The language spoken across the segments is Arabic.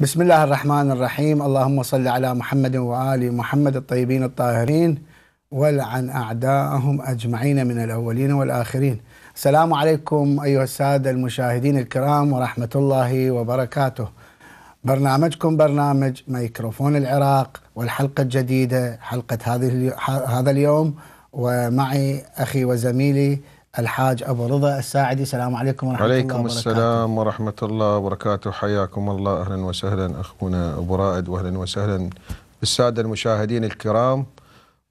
بسم الله الرحمن الرحيم اللهم صل على محمد وآل محمد الطيبين الطاهرين ولعن أعداءهم أجمعين من الأولين والآخرين السلام عليكم أيها السادة المشاهدين الكرام ورحمة الله وبركاته برنامجكم برنامج ميكروفون العراق والحلقة الجديدة حلقة هذه هذا اليوم ومعي أخي وزميلي الحاج أبو رضا الساعدي. السلام عليكم ورحمة الله وبركاته. عليكم السلام ورحمة الله وبركاته. حياكم الله. أهلا وسهلا. أخونا أبو رائد واهلا وسهلا. بالسادة المشاهدين الكرام.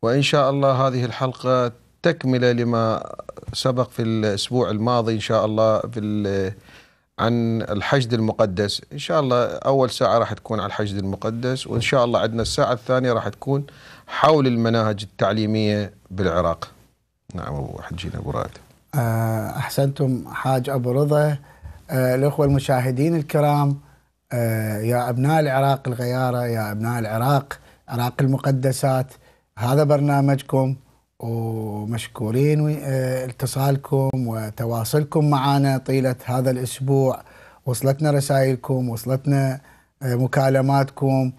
وإن شاء الله هذه الحلقة تكملة لما سبق في الأسبوع الماضي إن شاء الله في عن الحشد المقدس. إن شاء الله أول ساعة راح تكون على الحشد المقدس وإن شاء الله عندنا الساعة الثانية راح تكون حول المناهج التعليمية بالعراق. نعم أبو حجينا أبو رائد. أحسنتم حاج أبو رضا. آه، الإخوة المشاهدين الكرام آه، يا أبناء العراق الغيارة يا أبناء العراق عراق المقدسات هذا برنامجكم ومشكورين اتصالكم وتواصلكم معنا طيلة هذا الأسبوع. وصلتنا رسائلكم وصلتنا مكالماتكم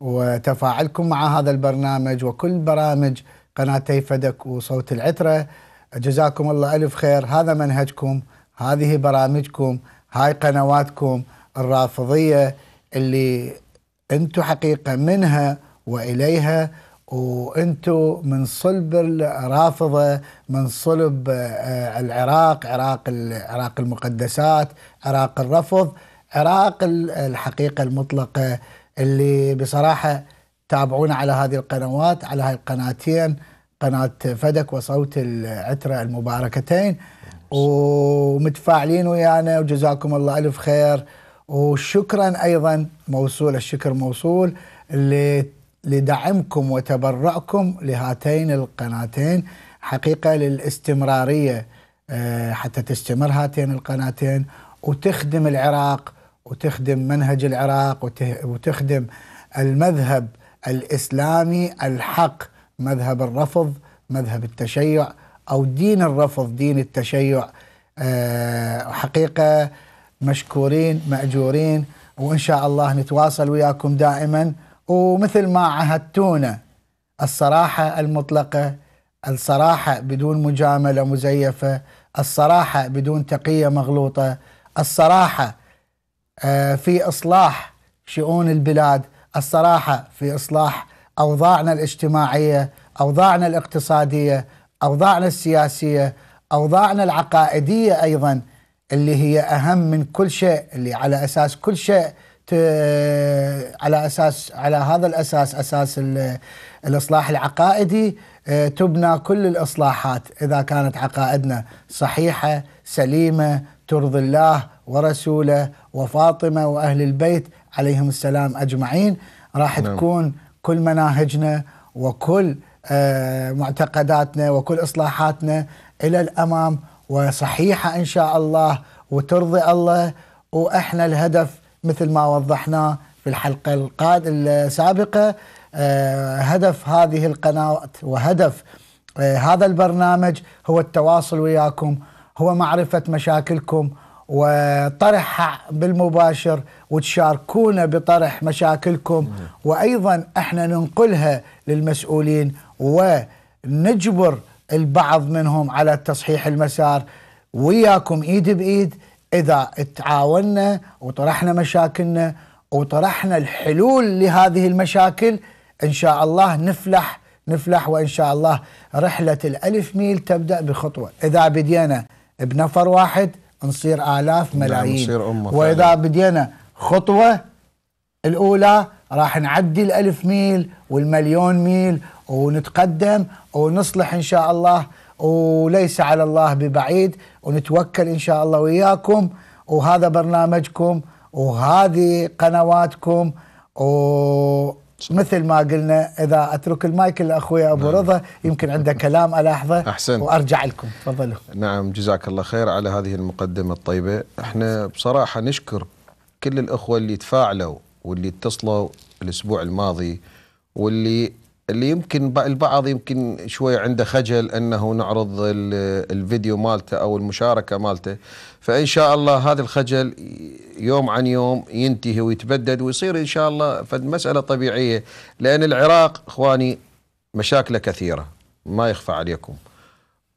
وتفاعلكم مع هذا البرنامج وكل برامج قناتي فدك وصوت العتره جزاكم الله ألف خير. هذا منهجكم هذه برامجكم هاي قنواتكم الرافضية اللي أنتم حقيقة منها وإليها وأنتم من صلب الرافضة من صلب آه، العراق عراق عراق المقدسات عراق الرفض عراق الحقيقة المطلقة اللي بصراحة تابعونا على هذه القنوات على هاي القناتين. قناة فدك وصوت العترة المباركتين. ومتفاعلين ويانا وجزاكم الله ألف خير. وشكرا أيضا موصول الشكر موصول لدعمكم وتبرعكم لهاتين القناتين. حقيقة للاستمرارية آه، حتى تستمر هاتين القناتين وتخدم العراق وتخدم منهج العراق وتخدم المذهب الإسلامي الحق. مذهب الرفض مذهب التشيع أو دين الرفض دين التشيع. آه، حقيقة مشكورين مأجورين وإن شاء الله نتواصل وياكم دائما. ومثل ما عهدتونا الصراحة المطلقة الصراحة بدون مجاملة مزيفة الصراحة بدون تقية مغلوطة الصراحة آه، في إصلاح شؤون البلاد الصراحة في إصلاح أوضاعنا الاجتماعية، أوضاعنا الاقتصادية، أوضاعنا السياسية، أوضاعنا العقائدية أيضا اللي هي أهم من كل شيء اللي على أساس كل شيء على أساس على هذا الأساس أساس الإصلاح العقائدي آه، تبنى كل الإصلاحات إذا كانت عقائدنا صحيحة سليمة ترضي الله ورسوله وفاطمة وأهل البيت عليهم السلام أجمعين راح نعم. تكون كل مناهجنا وكل آه، معتقداتنا وكل إصلاحاتنا إلى الأمام وصحيحة إن شاء الله وترضي الله. وإحنا الهدف مثل ما وضحناه في الحلقة القاد السابقة آه، هدف هذه القنوات وهدف آه، هذا البرنامج هو التواصل وياكم هو معرفة مشاكلكم وطرحها بالمباشر وتشاركونا بطرح مشاكلكم. وأيضا إحنا ننقلها للمسؤولين ونجبر البعض منهم على تصحيح المسار. وياكم إيد بإيد إذا تعاوننا وطرحنا مشاكلنا وطرحنا الحلول لهذه المشاكل إن شاء الله نفلح نفلح وإن شاء الله رحلة الألف ميل تبدأ بخطوة. إذا بدينا بنفر واحد نصير آلاف نعم، ملايين نصير أمة وإذا فعلا. بدينا خطوة الأولى راح نعدي الألف ميل والمليون ميل ونتقدم ونصلح إن شاء الله وليس على الله ببعيد ونتوكل إن شاء الله وياكم وهذا برنامجكم وهذه قنواتكم و مثل ما قلنا إذا أترك المايك لأخوي أبو نعم. رضا يمكن عنده كلام ألاحظة؟ احسن وأرجع لكم. تفضلوا. نعم جزاك الله خير على هذه المقدمة الطيبة. إحنا بصراحة نشكر كل الأخوة اللي تفاعلوا واللي اتصلوا الأسبوع الماضي واللي اللي يمكن البعض يمكن شوي عنده خجل انه نعرض الفيديو مالته أو المشاركة مالته. فإن شاء الله هذا الخجل يوم عن يوم ينتهي ويتبدد ويصير إن شاء الله فمساله طبيعية. لأن العراق إخواني مشاكله كثيرة. ما يخفى عليكم.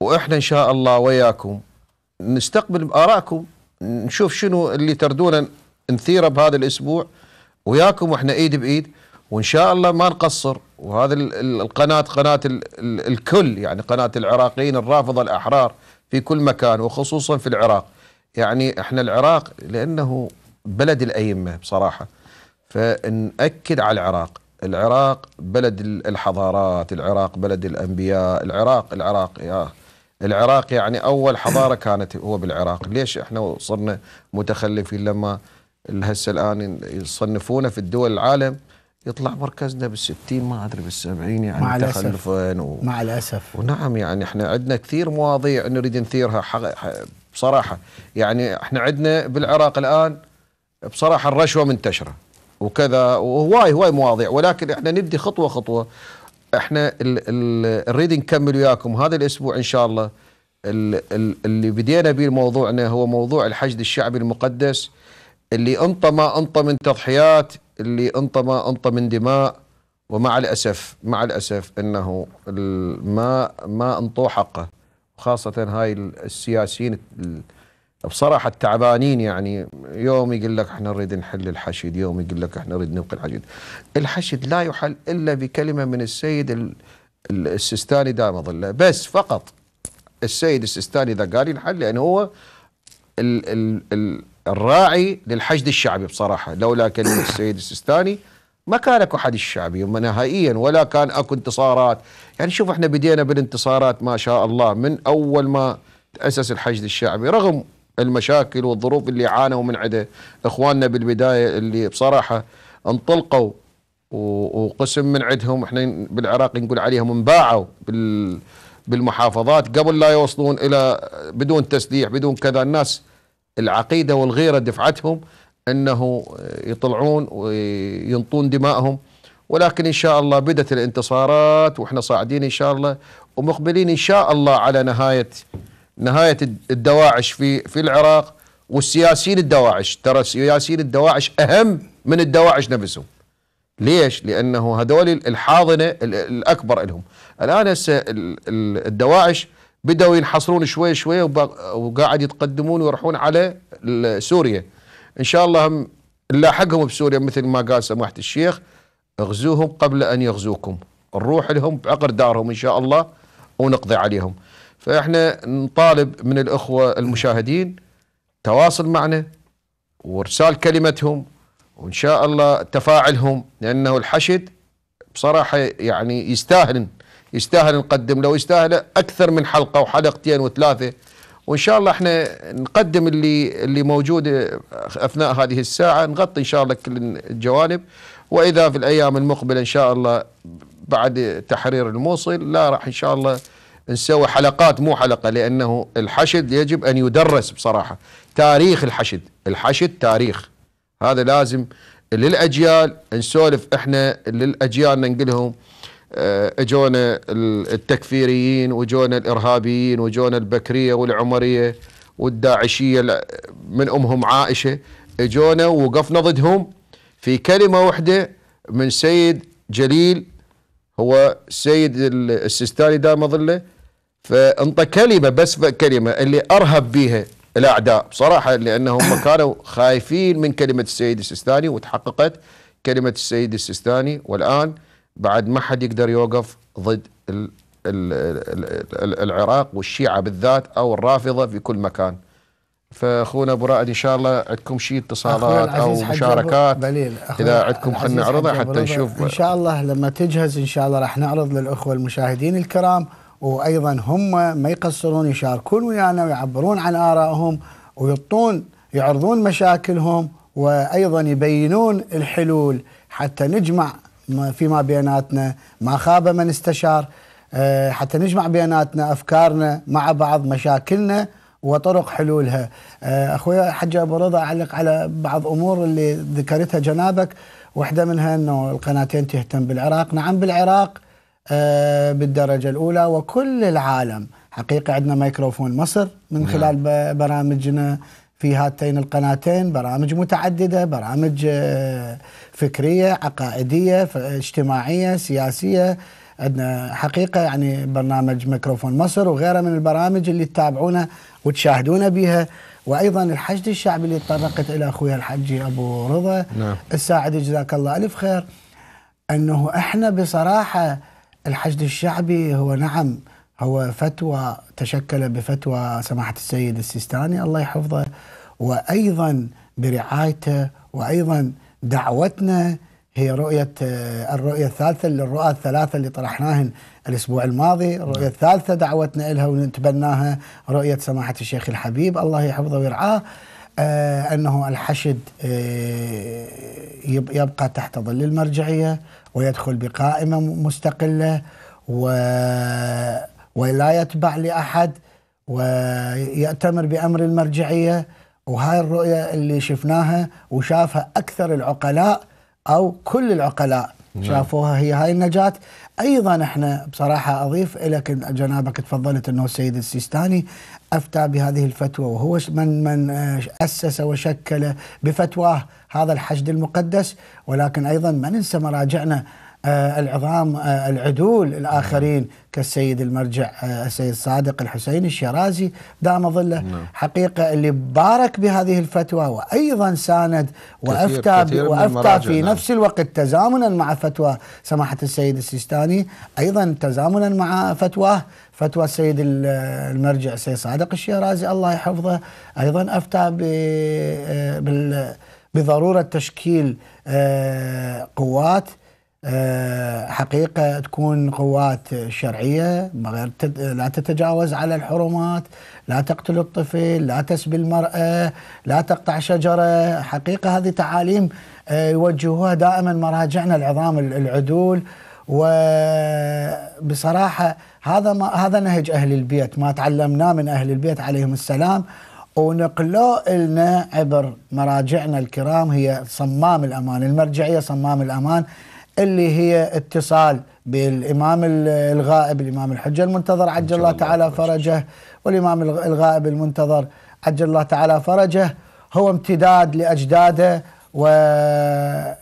وإحنا إن شاء الله وياكم نستقبل آرائكم. نشوف شنو اللي تردون نثيره بهذا الأسبوع. وياكم وإحنا إيد بإيد. وإن شاء الله ما نقصر. وهذا القناة قناة الكل يعني قناة العراقيين الرافضة الاحرار في كل مكان وخصوصا في العراق. يعني إحنا العراق لأنه بلد الأئمة بصراحة. فنأكد على العراق العراق بلد الحضارات العراق بلد الأنبياء العراق العراق يا العراق يعني أول حضارة كانت هو بالعراق. ليش إحنا صرنا متخلفين لما هسه الآن يصنفونا في الدول العالم يطلع مركزنا بالستين ما أدري بالسبعين يعني مع تخلفا و... مع الأسف. ونعم يعني إحنا عندنا كثير مواضيع نريد نثيرها. حق... بصراحة يعني إحنا عندنا بالعراق الآن بصراحة الرشوة منتشرة وكذا وهواي هواي مواضيع. ولكن إحنا نبدي خطوة خطوة. إحنا نريد نكمل وياكم هذا الأسبوع إن شاء الله. اللي بدينا به موضوعنا هو موضوع الحشد الشعبي المقدس. اللي انطى ما انطى من تضحيات اللي انطى ما انطى من دماء. ومع الأسف مع الأسف إنه ما ما انطوه حقه. خاصه هاي السياسيين بصراحة التعبانين يعني يوم يقول لك إحنا نريد نحل الحشد يوم يقول لك إحنا نريد نبقي الحشد. الحشد لا يحل إلا بكلمة من السيد السيستاني دام ظله. بس فقط السيد السيستاني إذا قال ينحل لأنه هو الراعي للحشد الشعبي بصراحة. لولا كلمة السيد السيستاني ما كان أكو حد الشعبي نهائيا ولا كان أكو انتصارات. يعني شوف إحنا بدينا بالانتصارات ما شاء الله من أول ما تأسس الحشد الشعبي رغم المشاكل والظروف اللي عانوا من عده إخواننا بالبداية اللي بصراحة انطلقوا وقسم من عندهم إحنا بالعراق نقول عليهم انباعوا بالمحافظات قبل لا يوصلون إلى بدون تسليح بدون كذا. الناس العقيدة والغيرة دفعتهم أنه يطلعون وينطون دمائهم ولكن إن شاء الله بدت الانتصارات وإحنا صاعدين إن شاء الله ومقبلين إن شاء الله على نهايه نهاية الدواعش في في العراق. والسياسيين الدواعش ترى سياسيين الدواعش أهم من الدواعش نفسهم. ليش؟ لأنه هذول الحاضنة الأكبر لهم. الآن هسه الدواعش بدأوا ينحصرون شوي شوي وقاعد يتقدمون ويروحون على سوريا. إن شاء الله نلاحقهم بسوريا مثل ما قال سماحة الشيخ. اغزوهم قبل أن يغزوكم. نروح لهم بعقر دارهم إن شاء الله ونقضي عليهم. فإحنا نطالب من الأخوة المشاهدين تواصل معنا وإرسال كلمتهم وإن شاء الله تفاعلهم لأنه الحشد بصراحة يعني يستاهل يستاهل نقدم له يستاهل أكثر من حلقة وحلقتين وثلاثة. وإن شاء الله إحنا نقدم اللي اللي موجود أثناء هذه الساعة نغطي إن شاء الله كل الجوانب. وإذا في الأيام المقبلة إن شاء الله بعد تحرير الموصل لا راح إن شاء الله نسوي حلقات مو حلقة لأنه الحشد يجب أن يدرس بصراحة. تاريخ الحشد الحشد تاريخ. هذا لازم للأجيال نسولف إحنا للاجيال ننقلهم اجونا التكفيريين وجونا الإرهابيين وجونا البكرية والعمرية والداعشية من أمهم عائشة. اجونا ووقفنا ضدهم في كلمة واحدة من سيد جليل هو السيد السيستاني دام ظله. فانطى كلمة بس كلمة اللي أرهب بها الأعداء. بصراحة لأنهم كانوا خايفين من كلمة السيد السيستاني وتحققت كلمة السيد السيستاني. والآن بعد ما حد يقدر يوقف ضد ال ال ال العراق والشيعة بالذات أو الرافضة في كل مكان. فأخونا أبو رائد إن شاء الله عندكم شيء اتصالات أو مشاركات إذا عندكم خلينا نعرضها حتى نشوف. إن شاء الله لما تجهز إن شاء الله راح نعرض للأخوة المشاهدين الكرام وأيضا هم ما يقصرون يشاركون ويانا ويعبرون عن آرائهم ويعطون يعرضون مشاكلهم وأيضا يبينون الحلول حتى نجمع فيما بيناتنا ما خاب من استشار آه، حتى نجمع بيناتنا أفكارنا مع بعض مشاكلنا وطرق حلولها. آه، أخوي حج أبو رضا أعلق على بعض أمور اللي ذكرتها جنابك. واحدة منها إنه القناتين تهتم بالعراق. نعم بالعراق آه، بالدرجة الأولى وكل العالم. حقيقة عندنا ميكروفون مصر من خلال ب- برامجنا في هاتين القناتين. برامج متعددة برامج آه، فكرية عقائدية ف- اجتماعية سياسية عندنا حقيقة يعني برنامج ميكروفون مصر وغيرها من البرامج اللي تتابعونا وتشاهدونا بها. وأيضا الحشد الشعبي اللي تطرقت إلى أخويا الحجي أبو رضا. نعم. الساعد جزاك الله ألف خير. أنه إحنا بصراحة الحشد الشعبي هو نعم هو فتوى تشكل بفتوى سماحة السيد السيستاني الله يحفظه. وأيضا برعايته وأيضا دعوتنا هي رؤية الرؤية الثالثة للرؤى الثلاثة اللي طرحناهن الأسبوع الماضي. الرؤية الثالثة دعوتنا إلها ونتبناها رؤية سماحة الشيخ الحبيب. الله يحفظه ويرعاه. آه أنه الحشد آه يب- يبقى تحت ظل المرجعية ويدخل بقائمة مستقلة و ولا يتبع لأحد ويأتمر بأمر المرجعية. وهاي الرؤية اللي شفناها وشافها أكثر العقلاء أو كل العقلاء. شافوها هي هاي النجاة. أيضا إحنا بصراحة أضيف لك إن جنابك تفضلت أنه السيد السيستاني أفتى بهذه الفتوى وهو من من آه، أسس وشكل بفتواه هذا الحشد المقدس. ولكن أيضا ما ننسى مراجعنا العظام آه، العدول الآخرين كالسيد المرجع آه، السيد صادق الحسيني الشيرازي. دام ظله حقيقة اللي بارك بهذه الفتوى وأيضا ساند وأفتى كثير وأفتى في نعم. نفس الوقت تزامنا مع فتوى سماحة السيد السيستاني أيضا تزامنا مع فتواه فتوى السيد ال- المرجع السيد صادق الشيرازي الله يحفظه. أيضا أفتى ب- آه، بال- بضرورة تشكيل آه، قوات آه، حقيقة تكون قوات شرعية غير لا تتجاوز على الحرمات لا تقتل الطفل لا تسبي المرأة لا تقطع شجرة. حقيقة هذه تعاليم آه، يوجهوها دائما مراجعنا العظام ال- العدول. وبصراحة هذا ما هذا نهج أهل البيت ما تعلمناه من أهل البيت عليهم السلام. ونقلوه لنا عبر مراجعنا الكرام هي صمام الأمان المرجعية صمام الأمان. اللي هي اتصال بالإمام ال- الغائب الإمام الحجة المنتظر عجل الله تعالى فرجه والإمام الغ- الغائب المنتظر عجل الله تعالى فرجه. هو امتداد لأجداده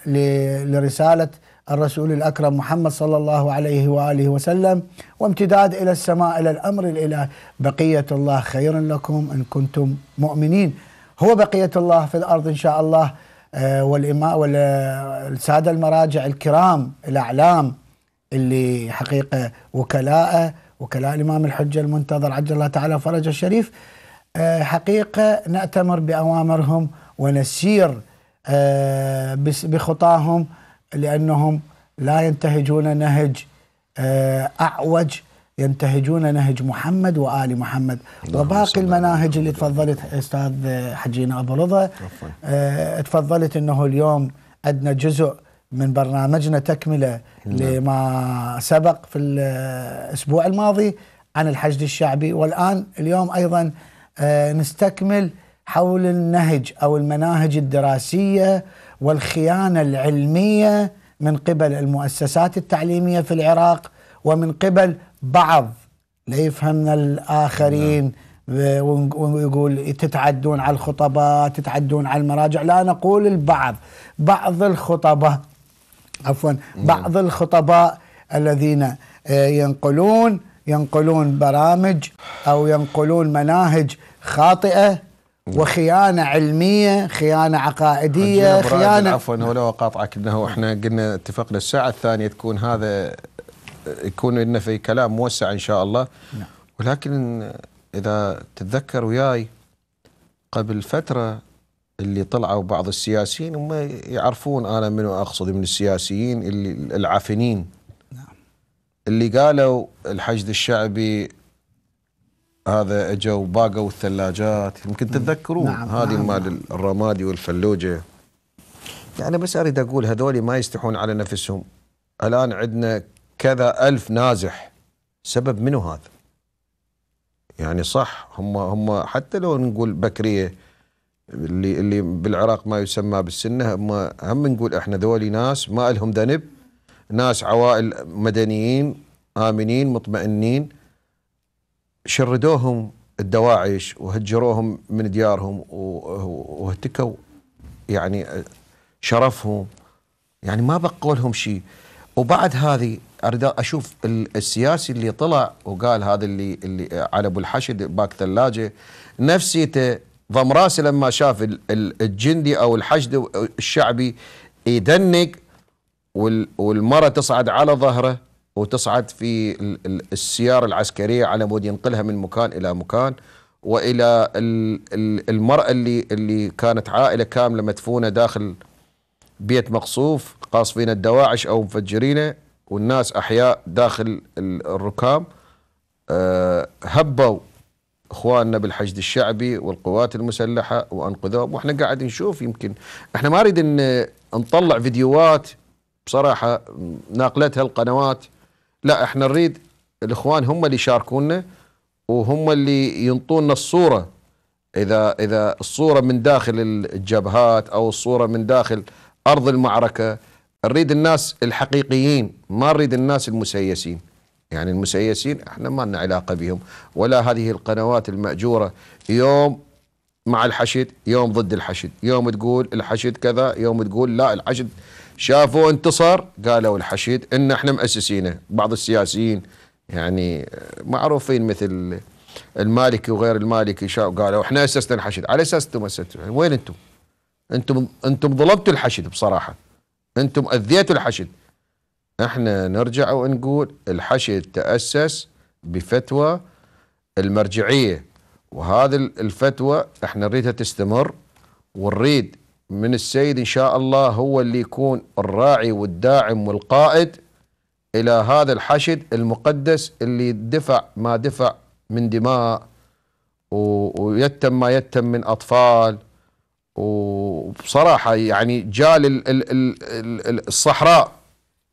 ولرسالة الرسول الأكرم محمد صلى الله عليه وآله وسلم وامتداد إلى السماء إلى الأمر الإلهي بقية الله خير لكم إن كنتم مؤمنين. هو بقية الله في الأرض إن شاء الله. آه، والسادة المراجع الكرام الأعلام اللي حقيقة وكلاء وكلاء الإمام الحجة المنتظر عجل الله تعالى فرجه الشريف آه، حقيقة نأتمر بأوامرهم ونسير آه، بخطاهم لأنهم لا ينتهجون نهج أعوج ينتهجون نهج محمد وآل محمد. وباقي المناهج اللي تفضلت أستاذ حجينا أبو رضا. آه، تفضلت أنه اليوم عندنا جزء من برنامجنا تكملة لما سبق في الأسبوع الماضي عن الحشد الشعبي. والآن اليوم أيضا آه، نستكمل حول النهج أو المناهج الدراسية والخيانة العلمية من قبل المؤسسات التعليمية في العراق ومن قبل بعض لا يفهمنا الآخرين ون- ويقول تتعدون على الخطباء تتعدون على المراجع. لا نقول البعض. بعض الخطباء عفوا بعض الخطباء الذين آه، ينقلون ينقلون برامج أو ينقلون مناهج خاطئة وخيانة علمية خيانة عقائدية حجينا براد، خيانة عفوا ولو أقاطعك إنه إحنا قلنا اتفقنا الساعة الثانية تكون هذا يكون لنا في كلام موسع إن شاء الله. ولكن إذا تتذكر وياي قبل فترة اللي طلعوا بعض السياسيين هم يعرفون أنا منو أقصد من السياسيين اللي العافنين. اللي قالوا الحشد الشعبي هذا أجوا باقوا الثلاجات يمكن تتذكرون. نعم، هذه نعم، مال الرمادي والفلوجة. يعني بس أريد أقول هذول ما يستحون على نفسهم. الآن عندنا كذا ألف نازح. سبب منو هذا؟ يعني صح هم هم حتى لو نقول بكريه اللي اللي بالعراق ما يسمى بالسنة هم هم نقول إحنا ذولي ناس ما لهم ذنب ناس عوائل مدنيين آمنين مطمئنين شردوهم الدواعش وهجروهم من ديارهم و- واهتكوا يعني شرفهم. يعني ما بقوا لهم شيء. وبعد هذه أريد أشوف ال- السياسي اللي طلع وقال هذا اللي اللي على أبو الحشد باك ثلاجة. نفسيته ضم راسه لما شاف ال- ال- الجندي أو الحشد الشعبي يدنق وال- والمرة تصعد على ظهره وتصعد في ال- ال- السيارة العسكرية على مود ينقلها من مكان إلى مكان وإلى ال- ال- المرأة اللي اللي كانت عائلة كاملة مدفونة داخل بيت مقصوف قاصفين الدواعش أو مفجرينه. والناس أحياء داخل ال- الركام أه هبوا إخواننا بالحشد الشعبي والقوات المسلحة وأنقذوهم. وإحنا قاعد نشوف يمكن إحنا ما نريد إن نطلع فيديوهات بصراحة ناقلتها القنوات. لا إحنا نريد الإخوان هم اللي يشاركونا وهم اللي ينطونا الصورة. إذا إذا الصورة من داخل الجبهات أو الصورة من داخل أرض المعركة نريد الناس الحقيقيين ما نريد الناس المسيسين. يعني المسيسين إحنا ما لنا علاقة بهم ولا هذه القنوات المأجورة. يوم مع الحشد يوم ضد الحشد يوم تقول الحشد كذا يوم تقول لا الحشد. شافوا انتصر قالوا الحشد إن إحنا مؤسسينه بعض السياسيين يعني معروفين مثل المالكي وغير المالكي قالوا إحنا أسسنا الحشد. على أساس أنتم اسستوا وين أنتم؟ أنتم أنتم ظلمتوا الحشد بصراحة. أنتم أذيتوا الحشد. إحنا نرجع ونقول الحشد تأسس بفتوى المرجعية وهذه الفتوى إحنا نريدها تستمر ونريد من السيد إن شاء الله هو اللي يكون الراعي والداعم والقائد إلى هذا الحشد المقدس اللي دفع ما دفع من دماء ويتم ما يتم من أطفال وبصراحة يعني جال ال- ال- ال- ال- الصحراء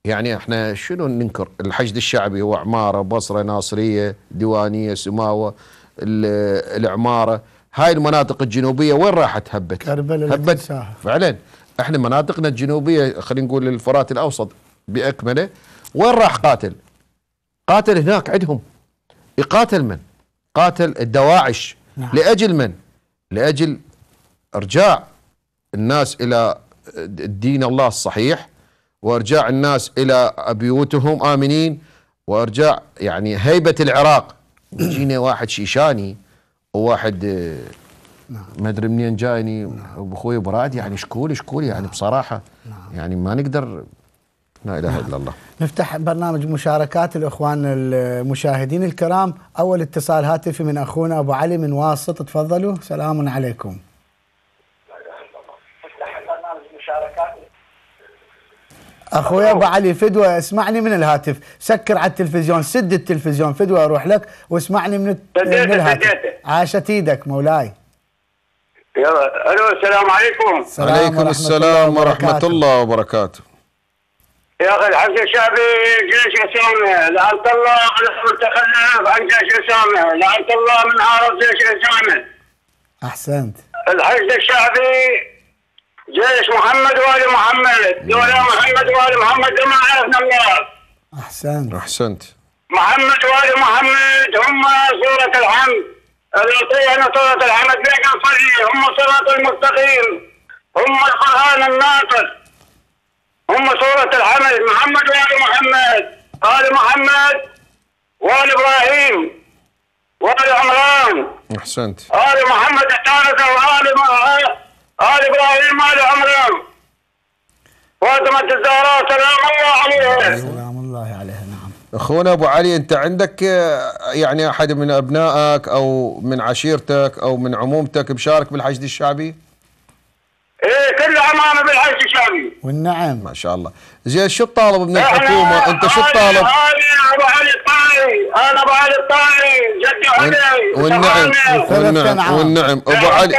يعني إحنا شنو ننكر الحشد الشعبي هو عمارة بصرة ناصرية ديوانية سماوة ال- العمارة هاي المناطق الجنوبية وين راحت هبت؟ كربلاء هبت. فعلا إحنا مناطقنا الجنوبية خلينا نقول الفرات الأوسط باكمله وين راح قاتل؟ قاتل هناك عندهم يقاتل من؟ قاتل الدواعش نعم. لأجل من؟ لأجل ارجاع الناس إلى الدين الله الصحيح وارجاع الناس إلى بيوتهم آمنين وارجاع يعني هيبة العراق. يجينا واحد شيشاني وواحد آه، ما أدري منين جايني أبو رائد يعني شكول شكول يعني بصراحة. يعني ما نقدر لا إله إلا الله. نفتح برنامج مشاركات الإخوان المشاهدين الكرام. أول اتصال هاتفي من أخونا أبو علي من واسط تفضلوا. سلام عليكم. أخوي أبو علي فدوه اسمعني من الهاتف. سكر على التلفزيون سد التلفزيون فدوه أروح لك واسمعني من من الهاتف. عاشت إيدك مولاي. يلا ألو السلام عليكم. السلام عليكم ورحمة السلام ورحمة. الله وبركاته. يا أخي الحمد الشعبي جيش أسامة. لعنة الله على المتخلف عن جيش أسامة. لعنة الله من عارض جيش أسامة. أحسنت. الحشد الشعبي جيش محمد وآل محمد. لولا محمد وآل محمد ما عرفنا النار أحسنت. أحسنت. محمد وآل محمد هم سورة الحمد. الأعطينا سورة الحمد بين نصلي هم صراط المستقيم. هم القرآن الناطق. هم سورة الحمد. محمد وآل محمد. آل محمد. وآل إبراهيم. وآل عمران. أحسنت. آل محمد الثالثة وآل م- آل إبراهيم وآل عمران. فاطمة الزهراء سلام الله عليها. سلام الله عليها نعم. أخونا أبو علي أنت عندك آه، يعني أحد من أبنائك أو من عشيرتك أو من عمومتك مشارك بالحشد الشعبي؟ إيه كل عمامة بالحج الشعبي. والنعم. ما شاء الله. زين شو تطالب من الحكومة؟ أنت شو أنا- تطالب أنا أبو علي الطائي أنا أبو علي الطائي جدي علي والنعم والنعم. والنعم. أبو علي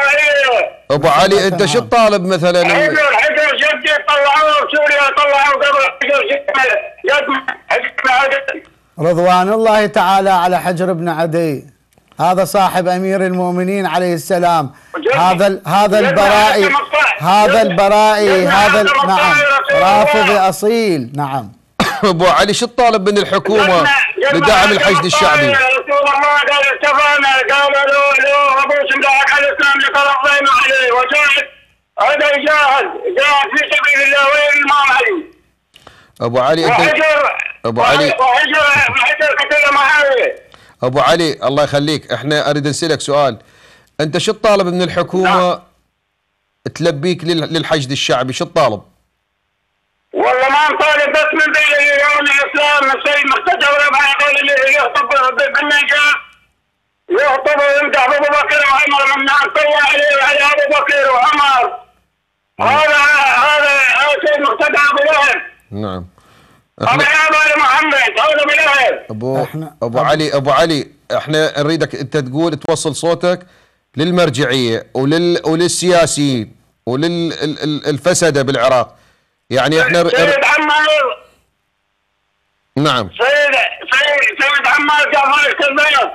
أبو علي أنت شو تطالب مثلا؟ حجر حجر جدي طلعوه بسوريا طلعوه قبل حجر جدي رضوان الله تعالى على حجر بن عدي. هذا صاحب أمير المؤمنين عليه السلام. هذا ال- هذا البرائي هذا البرائي هذا نعم. رافضي. أصيل نعم أبو علي شو الطالب من الحكومة لدعم الحشد الشعبي؟ قال اتفقنا أبو سمداك على الإسلام اللي ترضينا عليه وجاهد هذا يجاهد جاهد في سبيل الله وين الامام علي أبو علي انت وحجر أبو علي. وحجر وحجر قتل معاوية أبو علي الله يخليك إحنا أريد نسالك سؤال أنت شو الطالب من الحكومة تلبيك لل- للحشد الشعبي شو الطالب؟ والله ما نطالب بس من بين يوم الاسلام من سيد مقتدى وربع يقول اللي يخطب بالنجاة. يخطب ويمدح ابو بكر وعمر من نطلع عليه وعلى أبو بكر وعمر. هذا هذا هذا سيد مقتدى أبو لهب. نعم. أبو إحنا ال محمد هذا أبو لهب. ابو أبو علي أبو علي إحنا نريدك أنت تقول توصل صوتك للمرجعية ولل وللسياسيين وللفسده بالعراق. يعني إحنا سيد عمار. نعم. سيد سيد سيد عمار جعفر الكذاب.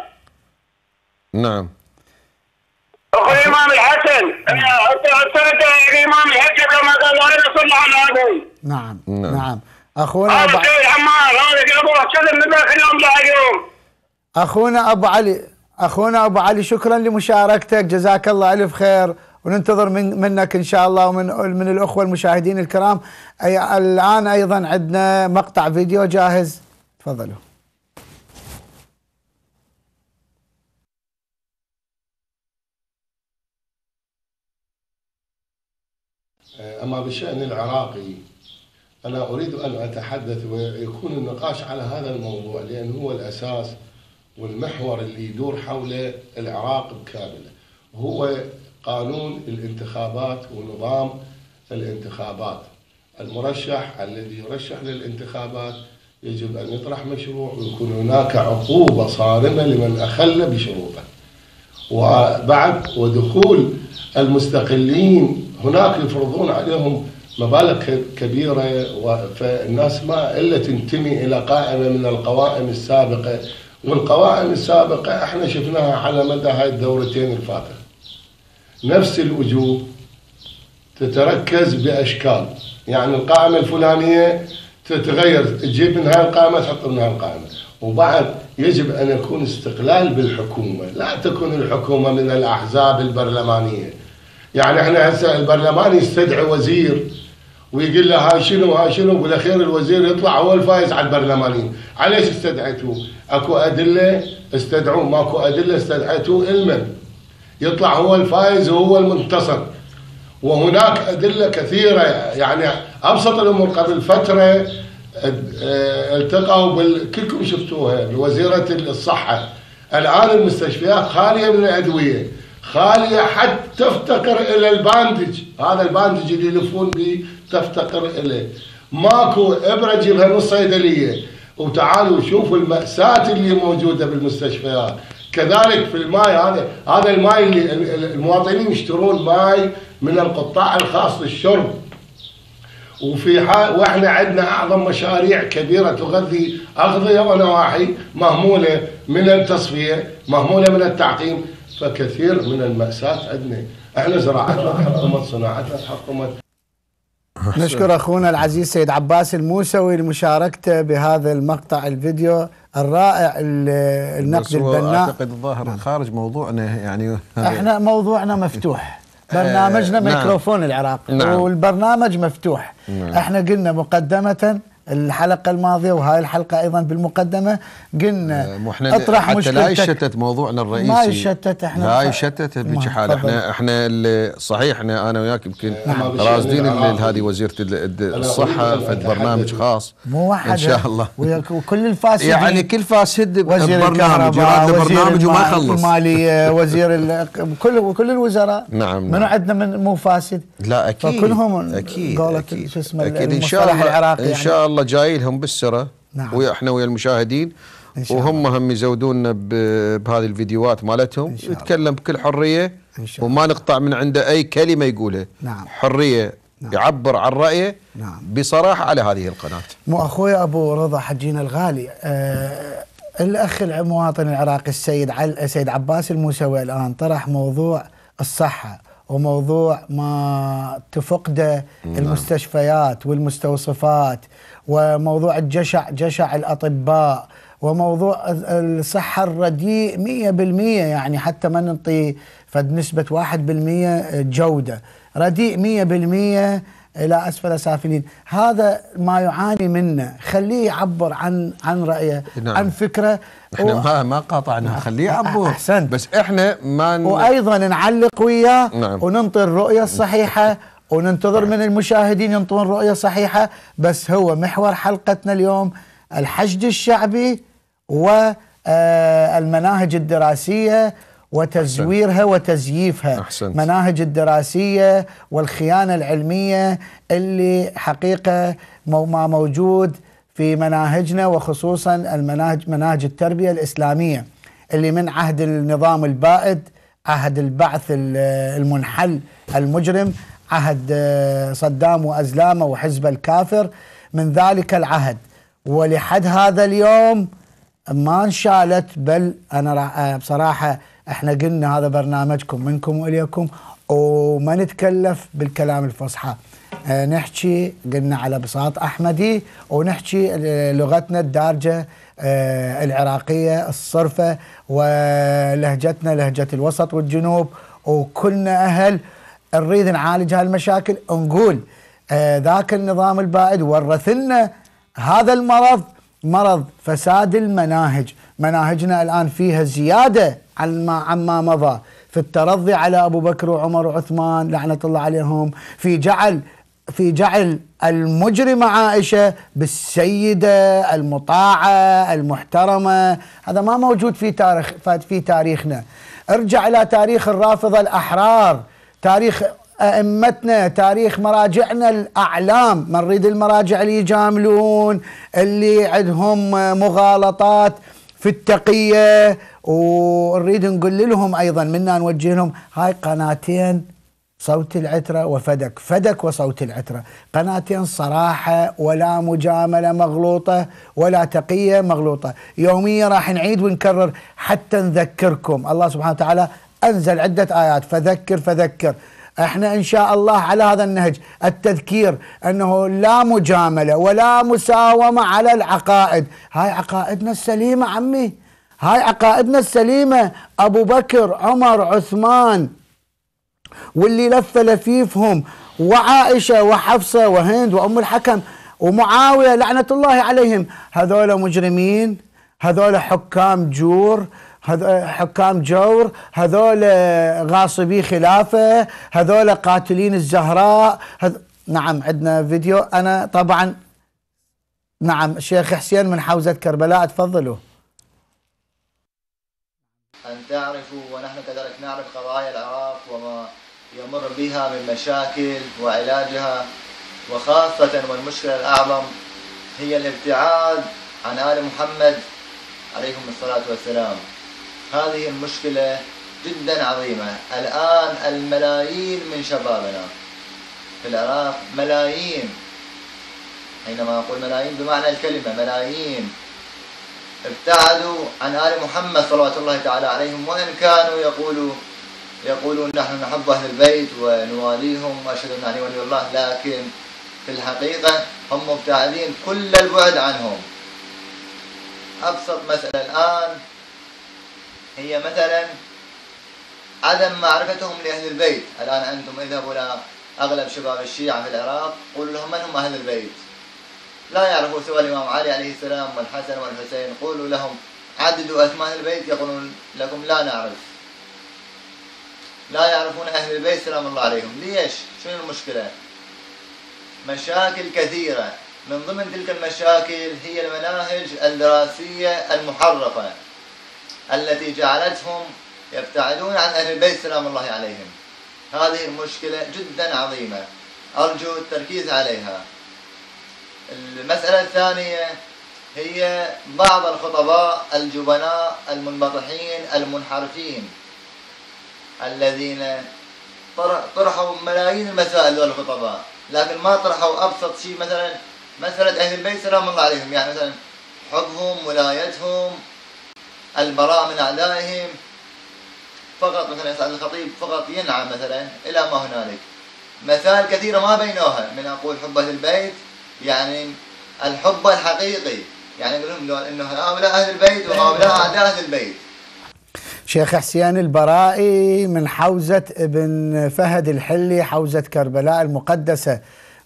نعم. اخو الامام الحسن. سنة الامام الحسن لما قال لا صلى على أبوي نعم نعم. نعم. أخونا أبو هذا سيد عمار هذا ابو سلم من ذاك اليوم لليوم أخونا أبو علي أخونا أبو علي شكرا لمشاركتك. جزاك الله ألف خير. وننتظر من منك إن شاء الله ومن من الأخوة المشاهدين الكرام. أي الآن أيضا عندنا مقطع فيديو جاهز. تفضلوا. أما بالشأن العراقي أنا أريد أن أتحدث ويكون النقاش على هذا الموضوع لأن هو الأساس والمحور اللي يدور حول العراق بكامله. هو قانون الانتخابات ونظام الانتخابات. المرشح الذي يرشح للانتخابات يجب أن يطرح مشروع ويكون هناك عقوبة صارمة لمن أخل بشروطه. وبعد ودخول المستقلين هناك يفرضون عليهم مبالغ كبيرة فالناس ما إلا تنتمي إلى قائمة من القوائم السابقة. والقوائم السابقة إحنا شفناها على مدى هاي الدورتين الفاتحة نفس الوجوه تتركز بأشكال. يعني القائمة الفلانية تتغير تجيب من هاي القائمة تحط من هاي القائمة. وبعد يجب أن يكون استقلال بالحكومة لا تكون الحكومة من الأحزاب البرلمانية. يعني إحنا هسه البرلمان يستدعي وزير ويقول له هاي شنو هاي شنو؟ بالأخير الوزير يطلع هو الفايز على البرلمانيين. على إيش استدعيتوه؟ أكو أدلة استدعوه ماكو أدلة استدعيتوه المن يطلع هو الفايز وهو المنتصر. وهناك أدلة كثيرة يعني أبسط الأمور قبل فترة آه، التقوا. كلكم شفتوها بوزيرة الصحة. الآن المستشفيات خالية من الأدوية خالية حتى تفتقر إلى ال bandage. هذا ال bandage اللي يلفون به تفتقر إليه. ماكو إبرة تجيبها من الصيدلية وتعالوا شوفوا المأساة اللي موجودة بالمستشفيات. كذلك في الماء هذا هذا الماء اللي ال- ال- المواطنين يشترون ماء من القطاع الخاص للشرب. وفي حال وإحنا عندنا أعظم مشاريع كبيرة تغذي أغذية ونواحي مهمولة من التصفية مهمولة من التعقيم فكثير من المأساة عندنا. إحنا زراعتنا تحطمت صناعتنا تحطمت نشكر أخونا العزيز سيد عباس الموسوي لمشاركته بهذا المقطع الفيديو. الرائع ال- النقد البناء أعتقد الظاهر خارج موضوعنا يعني إحنا موضوعنا مفتوح برنامجنا نعم. ميكروفون العراق نعم. والبرنامج مفتوح نعم. إحنا قلنا مقدمة الحلقة الماضية وهاي الحلقة أيضا بالمقدمة قلنا إحنا أطرح حتى لا مشكلتك يشتت موضوعنا الرئيسي ما يشتت إحنا لا يشتت حالة تفضل. إحنا إحنا صحيح إحنا أنا وياك يمكن نعم. راصدين نعم. ال- هذه وزيرة ال- ال- الصحة في برنامج. خاص مو واحد ان شاء الله وكل الفاسدين يعني كل فاسد الكهرباء يراد وزير برنامج وما يخلص المالية وزير ال- كل كل الوزراء نعم، منو نعم. عندنا من مو فاسد لا أكيد فكلهم أكيد أكيد شو اسمه أكيد إن شاء الله إن يعني. شاء الله جاي لهم بالسرة نعم. وإحنا ويا المشاهدين إن شاء وهم هم يزودونا بهذه الفيديوهات مالتهم الله. يتكلم بكل حرية إن شاء وما نقطع من عنده أي كلمة يقولها نعم. حرية نعم. يعبر عن رأيه نعم. بصراحة على هذه القناة مو أخوي أبو رضا حجينا الغالي آه الأخ المواطن العراقي السيد عل السيد عباس الموسوي الآن طرح موضوع الصحة وموضوع ما تفقده المستشفيات والمستوصفات وموضوع الجشع جشع الأطباء وموضوع الصحة الرديء مية بالمية يعني حتى ما ننطي فد نسبة واحد بالمية جودة. رديء مية بالمية إلى أسفل سافلين هذا ما يعاني منه. خليه يعبر عن عن رأيه نعم. عن فكرة. إحنا و- ما ما قاطعنا خليه يعبر. أحسنت. بس إحنا ما ن... وأيضا نعلق وياه نعم. وننطي الرؤية الصحيحة. وننتظر من المشاهدين ينطون رؤية صحيحة. بس هو محور حلقتنا اليوم الحشد الشعبي والمناهج الدراسية وتزويرها وتزييفها. أحسنت. مناهج الدراسية والخيانة العلمية اللي حقيقة مو ما موجود في مناهجنا وخصوصا المناهج مناهج التربية الإسلامية اللي من عهد النظام البائد عهد البعث ال- المنحل المجرم. عهد آه، صدام وأزلامة وحزب الكافر من ذلك العهد. ولحد هذا اليوم ما انشالت بل أنا آه، بصراحة إحنا قلنا هذا برنامجكم منكم وإليكم وما نتكلف بالكلام الفصحى. آه، نحكي قلنا على بساط أحمدي ونحكي لغتنا الدارجة العراقية الصرفة ولهجتنا لهجة الوسط والجنوب وكلنا أهل نريد نعالج هالمشاكل نقول آه، ذاك النظام البائد ورث لنا هذا المرض مرض فساد المناهج. مناهجنا الآن فيها زيادة عن ما عما مضى. في الترضي على أبو بكر وعمر وعثمان لعنة الله عليهم. في جعل في جعل المجرمة عائشة بالسيدة المطاعة المحترمة. هذا ما موجود في تاريخ في تاريخنا. ارجع إلى تاريخ الرافضة الأحرار. تاريخ أئمتنا تاريخ مراجعنا الأعلام. ما نريد المراجع اللي يجاملون اللي عندهم مغالطات في التقية. ونريد نقول لهم أيضا منا نوجه لهم هاي قناتين صوت العترة وفدك. فدك وصوت العترة. قناتين صراحة ولا مجاملة مغلوطة ولا تقية مغلوطة. يوميا راح نعيد ونكرر حتى نذكركم. الله سبحانه وتعالى أنزل عدة آيات. فذكر فذكر. إحنا إن شاء الله على هذا النهج. التذكير أنه لا مجاملة ولا مساومة على العقائد. هاي عقائدنا السليمة عمي. هاي عقائدنا السليمة. أبو بكر عمر عثمان واللي لف لفيفهم وعائشة وحفصة وهند وأم الحكم ومعاوية لعنة الله عليهم. هذول مجرمين. هذول حكام جور. حكام جور هذول غاصبي خلافة هذول قاتلين الزهراء هذ... نعم عندنا فيديو. أنا طبعا نعم شيخ حسين من حوزة كربلاء تفضلوا. أن تعرفوا ونحن كذلك نعرف قضايا العراق وما يمر بها من مشاكل وعلاجها وخاصة والمشكلة الأعظم هي الابتعاد عن آل محمد عليهم الصلاة والسلام. هذه المشكلة جدا عظيمة. الآن الملايين من شبابنا في العراق ملايين. حينما أقول ملايين بمعنى الكلمة ملايين. ابتعدوا عن آل محمد صلوات الله تعالى عليهم وإن كانوا يقولوا يقولون نحن نحب أهل البيت ونواليهم وأشهد أن علي ولي الله. لكن في الحقيقة هم مبتعدين كل البعد عنهم. أبسط مسألة الآن هي مثلا عدم معرفتهم لأهل البيت. الآن أنتم اذهبوا إلى أغلب شباب الشيعة في العراق قولوا لهم من هم أهل البيت؟ لا يعرفوا سوى الإمام علي عليه السلام والحسن والحسين. قولوا لهم عددوا أسماء البيت يقولون لكم لا نعرف. لا يعرفون أهل البيت سلام الله عليهم. ليش؟ شنو المشكلة؟ مشاكل كثيرة. من ضمن تلك المشاكل هي المناهج الدراسية المحرفة. التي جعلتهم يبتعدون عن أهل البيت سلام الله عليهم. هذه المشكلة جدا عظيمة. أرجو التركيز عليها. المسألة الثانية هي بعض الخطباء الجبناء المنبطحين المنحرفين الذين طرحوا ملايين المسائل ذول الخطباء لكن ما طرحوا أبسط شيء مثلا مسألة أهل البيت سلام الله عليهم. يعني مثلا حبهم ولايتهم البراء من أعدائهم فقط مثلا سعد الخطيب فقط ينعم مثلا إلى ما هنالك. مثال كثيره ما بينوها من أقول حب أهل البيت يعني الحب الحقيقي. يعني يقولون إنه هؤلاء أهل البيت وهؤلاء أعداء أهل البيت. شيخ حسين البرائي من حوزة ابن فهد الحلي حوزة كربلاء المقدسة.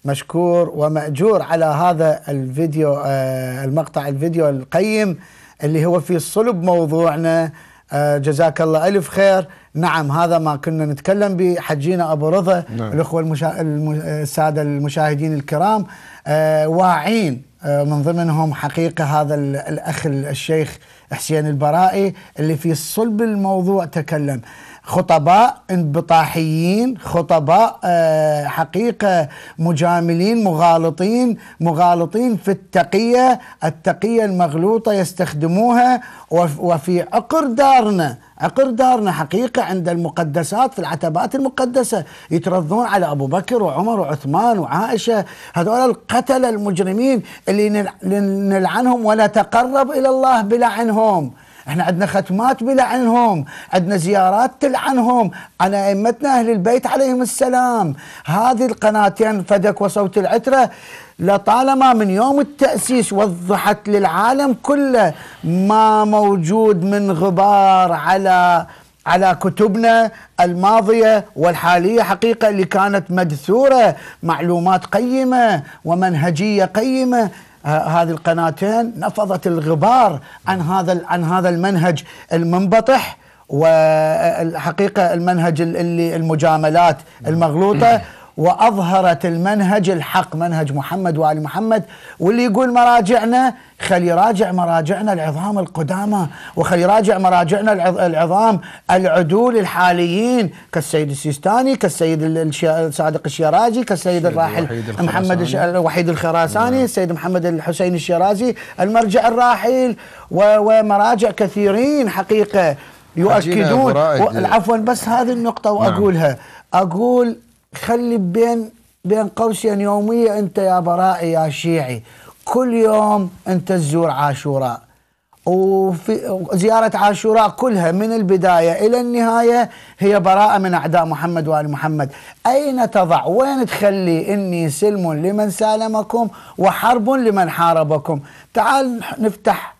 مشكور ومأجور على هذا الفيديو آه، المقطع الفيديو القيم. اللي هو في صلب موضوعنا. آه، جزاك الله ألف خير. نعم هذا ما كنا نتكلم به. حجينا أبو رضا نعم. الأخوة المشا... الم... السادة المشاهدين الكرام. آه، واعين آه، من ضمنهم حقيقة هذا ال- الأخ الشيخ حسين البرائي اللي في صلب الموضوع تكلم. خطباء انبطاحيين خطباء آه، حقيقة مجاملين مغالطين مغالطين في التقية التقية المغلوطة يستخدموها وف- وفي عقر دارنا عقر دارنا حقيقة عند المقدسات في العتبات المقدسة يترضون على أبو بكر وعمر وعثمان وعائشة هذول القتلة المجرمين اللي نل- نلعنهم ولا تقرب إلى الله بلعنهم. إحنا عندنا ختمات بلعنهم عندنا زيارات تلعنهم على أئمتنا أهل البيت عليهم السلام. هذه القناتين فدك وصوت العترة لطالما من يوم التأسيس وضحت للعالم كله ما موجود من غبار على على كتبنا الماضية والحالية حقيقة اللي كانت مدثورة معلومات قيمة ومنهجية قيمة. هذه القناتين نفضت الغبار عن هذا عن هذا المنهج المنبطح والحقيقة المنهج ال- اللي المجاملات المغلوطة وأظهرت المنهج الحق منهج محمد وآل محمد واللي يقول مراجعنا خل يراجع مراجعنا العظام القدامى وخل يراجع مراجعنا العظ- العظام العدول الحاليين كالسيد السيستاني كالسيد الصادق الشيرازي كالسيد الراحل الوحيد محمد. الوحيد الخراساني السيد محمد الحسين الشيرازي المرجع الراحل و- ومراجع كثيرين حقيقة يؤكدون. عفوا بس هذه النقطة وأقولها. أقول خلي بين بين قوسين يومية أنت يا برائي يا شيعي. كل يوم أنت تزور عاشوراء. وفي زيارة عاشوراء كلها من البداية إلى النهاية هي براءة من أعداء محمد وآل محمد. أين تضع؟ وين تخلي إني سلم لمن سالمكم وحرب لمن حاربكم؟ تعال نفتح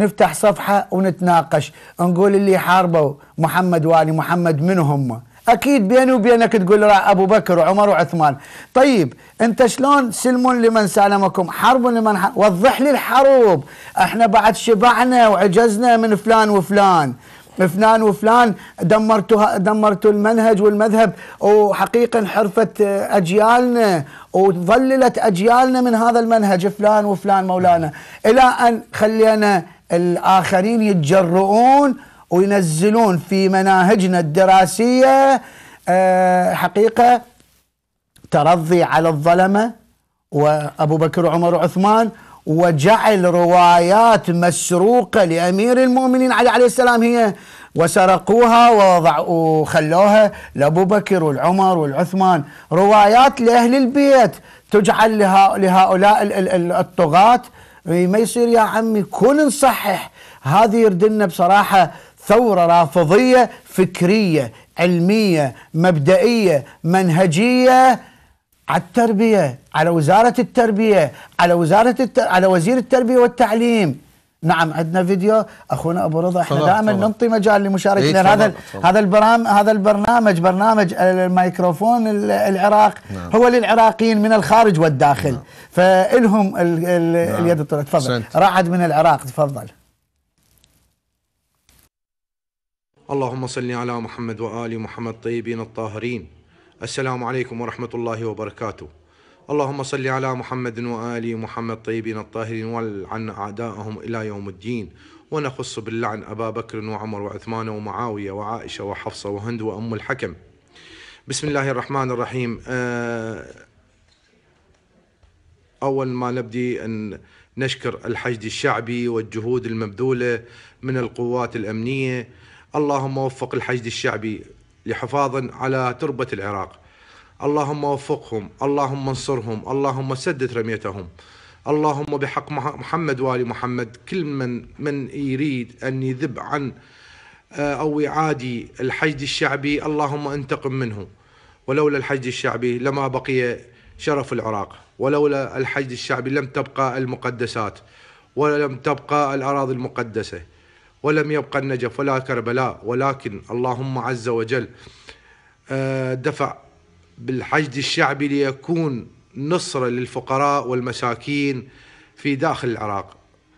نفتح صفحة ونتناقش. نقول اللي حاربوا محمد وآل محمد من هم أكيد بيني وبينك تقول را أبو بكر وعمر وعثمان. طيب أنت شلون سلم لمن سالمكم حرب لمن ح... وضح لي الحروب. إحنا بعد شبعنا وعجزنا من فلان وفلان. فلان وفلان دمرتوا دمرتوا المنهج والمذهب وحقيقة انحرفت أجيالنا وظللت أجيالنا من هذا المنهج فلان وفلان مولانا. إلى أن خلينا الآخرين يتجرؤون وينزلون في مناهجنا الدراسية آه، حقيقة ترضي على الظلمة وأبو بكر وعمر وعثمان وجعل روايات مسروقة لأمير المؤمنين علي عليه السلام هي وسرقوها ووضع وخلوها لأبو بكر والعمر والعثمان. روايات لأهل البيت تجعل لهؤلاء ال- ال- ال- الطغاة. ما يصير يا عمي؟ كون نصحح هذه يردنا بصراحة ثورة رافضية فكرية علمية مبدئية منهجية على التربية على وزارة التربية على وزارة الت... على وزير التربية والتعليم نعم عندنا فيديو أخونا أبو رضا إحنا دائما. ننطي مجال لمشاركه إيه، هذا. هذا البرنامج هذا البرنامج برنامج الميكروفون ال- العراق نعم. هو للعراقيين من الخارج والداخل فإلهم ال... ال... نعم. اليد الطولى تفضل. راعد من العراق تفضل اللهم صل على محمد وآل محمد طيبين الطاهرين. السلام عليكم ورحمة الله وبركاته. اللهم صل على محمد وآل محمد طيبين الطاهرين والعن أعداءهم إلى يوم الدين. ونخص باللعن أبا بكر وعمر وعثمان ومعاوية وعائشة وحفصة وهند وأم الحكم. بسم الله الرحمن الرحيم. آه، أول ما نبدي أن نشكر الحشد الشعبي والجهود المبذولة من القوات الأمنية اللهم وفق الحشد الشعبي لحفاظا على تربة العراق. اللهم وفقهم اللهم انصرهم اللهم سدد رميتهم. اللهم بحق مح- محمد وآل محمد كل من من يريد أن يذب عن آه، أو يعادي الحشد الشعبي اللهم انتقم منه. ولولا الحشد الشعبي لما بقي شرف العراق. ولولا الحشد الشعبي لم تبقى المقدسات. ولم تبقى الأراضي المقدسة. ولم يبقى النجف ولا كربلاء ولكن اللهم عز وجل آه، دفع بالحشد الشعبي ليكون نصرة للفقراء والمساكين في داخل العراق.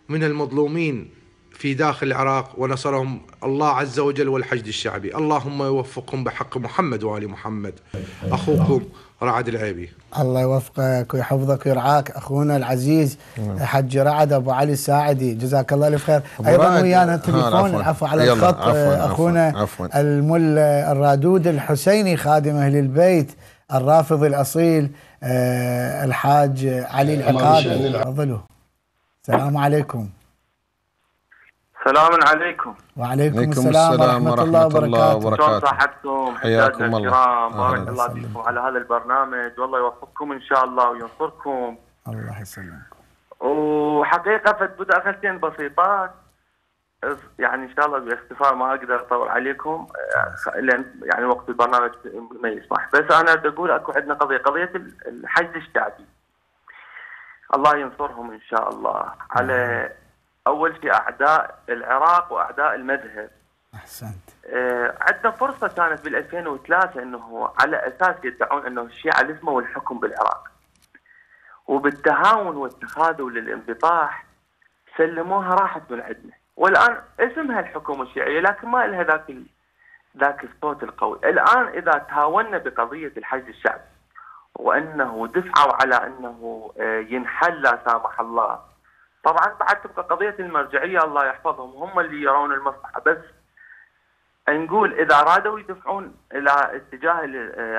من المظلومين في داخل العراق ونصرهم الله عز وجل والحشد الشعبي. اللهم يوفقهم بحق محمد وآل محمد. أخوكم رعد العيبي. الله يوفقك ويحفظك ويرعاك. أخونا العزيز حج رعد أبو علي الساعدي جزاك الله الف خير أيضا ويانا ها، تليفون عفواً. العفو على الخط عفواً، أخونا عفواً. المل الرادود الحسيني خادم أهل البيت الرافض الأصيل آه، الحاج علي أمام العقاد تفضلوا. السلام عليكم. سلام عليكم. وعليكم عليكم السلام, السلام ورحمة الله ورحمة الله وبركاته. شلون وبركاته صحتكم حياكم الله. الكرام بارك الله. فيكم على هذا البرنامج. والله يوفقكم إن شاء الله وينصركم. الله يسلمك. وحقيقة فد مداخلتين بسيطات. يعني إن شاء الله باختصار ما أقدر أطول عليكم. لأن يعني وقت البرنامج ما يسمح. بس أنا بدي أقول أكو عندنا قضية. قضية الحج الشعبي. الله ينصرهم إن شاء الله. على أول شيء أعداء العراق وأعداء المذهب أحسنت آه، عندنا فرصة كانت بال 2003 إنه على أساس يدعون إنه الشيعة لزموا الحكم بالعراق. وبالتهاون والتخاذل للانبطاح سلموها راحت من عندنا، والآن اسمها الحكومة الشيعية لكن ما لها ذاك ال- ذاك الصوت القوي، الآن إذا تهاونا بقضية الحج الشعبي وأنه دفعوا على أنه آه، ينحل لا سامح الله. طبعا بعد تبقى قضية المرجعية الله يحفظهم هم اللي يرون المصلحة. بس نقول إذا أرادوا يدفعون إلى اتجاه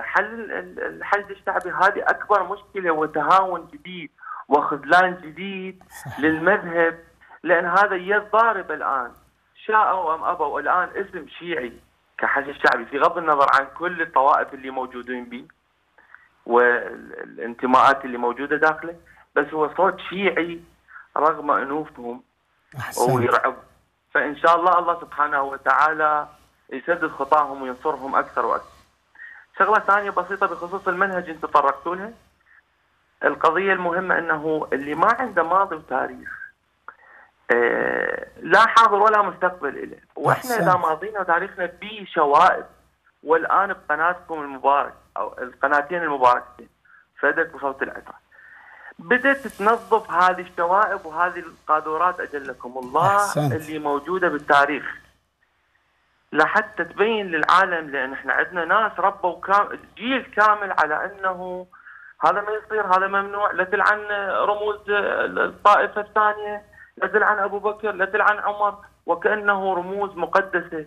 حل ال- الحشد الشعبي هذه أكبر مشكلة وتهاون جديد وخذلان جديد للمذهب لأن هذا يضارب الآن. شاءوا أم أبوا الآن اسم شيعي كحشد الشعبي في غض النظر عن كل الطوائف اللي موجودين به والانتماءات اللي موجودة داخله بس هو صوت شيعي رغم أنوفهم أحسنت ويرعب فإن شاء الله الله سبحانه وتعالى يسدد خطاهم وينصرهم أكثر وأكثر. شغلة ثانية بسيطة بخصوص المنهج انت تطرقتوا لها. القضية المهمة أنه اللي ما عنده ماضي وتاريخ آه، لا حاضر ولا مستقبل له، وإحنا أحسنت. اذا ماضينا وتاريخنا به شوائب والآن بقناتكم المبارك أو القناتين المباركتين فدك وصوت العترة بدأت تنظف هذه الشوائب وهذه القاذورات أجلكم. الله أحسنت. اللي موجودة بالتاريخ. لحتى تبين للعالم لأن إحنا عندنا ناس ربوا كام جيل كامل على أنه هذا ما يصير هذا ممنوع. لا تلعن رموز الطائفة الثانية لا تلعن أبو بكر لا تلعن عمر. وكأنه رموز مقدسة.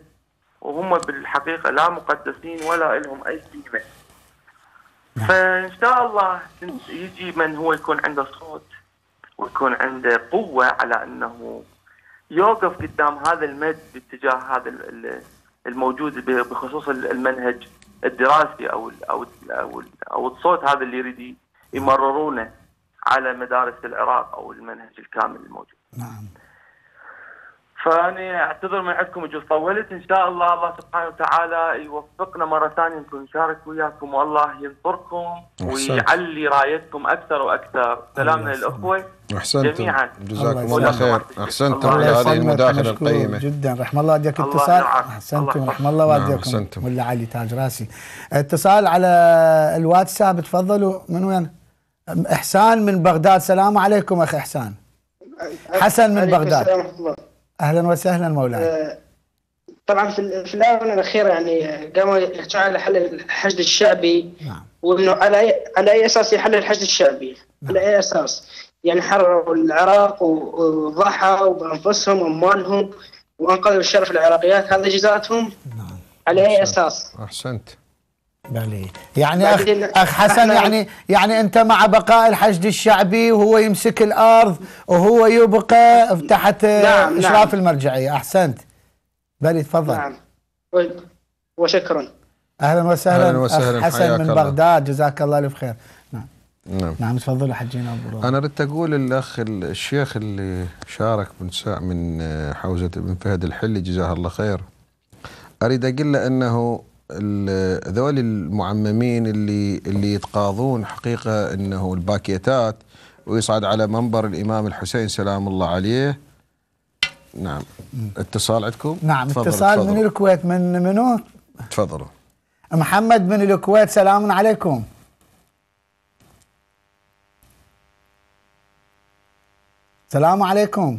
وهم بالحقيقة لا مقدسين ولا لهم أي قيمة. فإن شاء الله يجي من هو يكون عنده صوت ويكون عنده قوة على أنه يوقف قدام هذا المد باتجاه هذا ال- ال- الموجود بخصوص ال- المنهج الدراسي أو ال أو ال أو, ال أو الصوت هذا اللي يريد يمررونه على مدارس العراق أو المنهج الكامل الموجود. نعم. فأنا أعتذر من عندكم إجوا طولت. إن شاء الله الله سبحانه وتعالى يوفقنا مرة ثانية. نكون نشارك وياكم والله ينصركم. ويعلي رايتكم أكثر وأكثر. سلامنا للأخوة. أحسنتم. جميعا. جزاكم الله. خير. أحسنتم الله على هذه المداخلة القيمة. جدا. رحم الله والديك الله اتصال. أحسنتم. الله رحم الله نعم، والديكم. أحسنتم. ولا علي تاج راسي. اتصال على الواتساب. تفضلوا. من وين؟ إحسان من بغداد. سلام عليكم اخ إحسان. حسن من بغداد. أهلا وسهلا مولاي. آه، طبعا في ال- في الآونة الأخيرة يعني قاموا يحكوا على حل الحشد الشعبي نعم. وإنه على اي على أي أساس يحل الحشد الشعبي؟ على أي أساس؟ يعني حرروا العراق وضحوا بأنفسهم وأموالهم وأنقذوا الشرف العراقيات. هذا جزاتهم نعم. على أي أساس؟ أحسنت. بلي. يعني اخ بعدين أخ حسن يعني يعني أنت مع بقاء الحشد الشعبي وهو يمسك الأرض وهو يبقى تحت نعم، إشراف نعم. المرجعية. أحسنت. بلي تفضل. نعم. و- وشكرا. أهلا وسهلا. أهلاً وسهلاً، أخ حسن من. بغداد جزاك الله ألف خير. نعم. نعم. نعم تفضلوا حجينا ابو روح. أنا ردت أقول الاخ الشيخ اللي شارك من ساعة من حوزه ابن فهد الحلي جزاه الله خير. أريد أقول له أنه ذول المعممين اللي اللي يتقاضون حقيقة إنه الباكيتات ويصعد على منبر الإمام الحسين سلام الله عليه. نعم. اتصال عندكم؟ نعم تفضلوا، اتصال من تفضلوا. الكويت من منو؟ تفضلوا. محمد من الكويت سلام عليكم. السلام عليكم.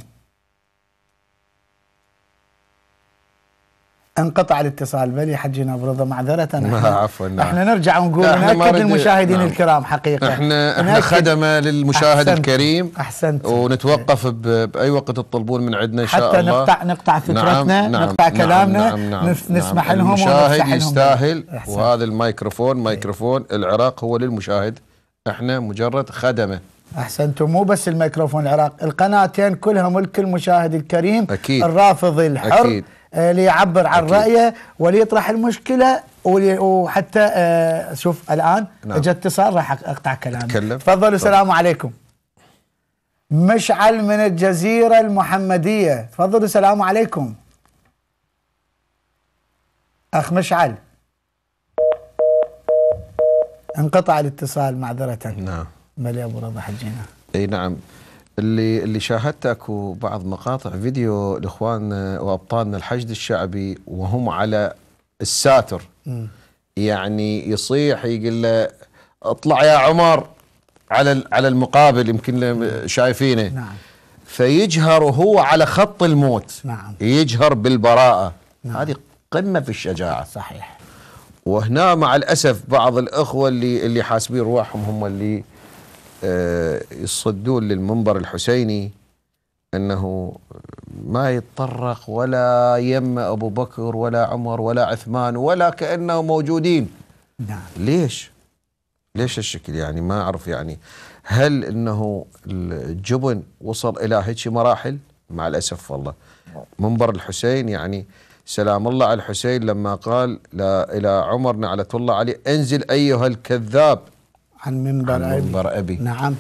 انقطع الاتصال بلي حجنا برضا معذرة عفوا، نعم. إحنا نرجع ونقول نريد- للمشاهدين نعم. الكرام حقيقة إحنا إحنا. خدمة للمشاهد أحسنت. الكريم احسنت ونتوقف بأي وقت تطلبون من عندنا إن شاء حتى الله نقطع نقطع فكرتنا نقطع كلامنا نعم نعم نس- نسمح لهم المشاهد لهم يستاهل. وهذا الميكروفون ميكروفون العراق هو للمشاهد إحنا مجرد خدمة أحسنتم مو بس الميكروفون العراق القناتين كلها ملك المشاهد الكريم أكيد. الرافضي الحر أكيد. آه ليعبر عن. رأيه وليطرح المشكلة وحتى آه شوف الآن نعم. اجى اتصال راح أقطع كلامي. تفضلوا تفضل. السلام عليكم. مشعل من الجزيرة المحمدية. تفضلوا السلام عليكم. أخ مشعل. انقطع الاتصال معذرة. نعم. بل يا ابو رضا حجينا إي نعم. اللي اللي شاهدت اكو بعض مقاطع فيديو لاخواننا وأبطالنا الحشد الشعبي وهم على الساتر. يعني يصيح يقول له اطلع يا عمر على على المقابل يمكن شايفينه. نعم. فيجهر وهو على خط الموت. نعم. يجهر بالبراءة. هذه قمة في الشجاعة. صحيح. وهنا مع الأسف بعض الأخوة اللي اللي حاسبين روحهم هم اللي آه، يصدون للمنبر الحسيني أنه ما يتطرق ولا يم أبو بكر ولا عمر ولا عثمان ولا كأنهم موجودين. نعم. ليش؟ ليش هالشكل يعني ما أعرف يعني هل إنه الجبن وصل إلى هيك مراحل؟ مع الأسف والله. منبر الحسين يعني سلام الله على الحسين لما قال لا إلى عمر نعلة الله عليه انزل أيها الكذاب. عن منبر عن أبي. منبر أبي. نعم.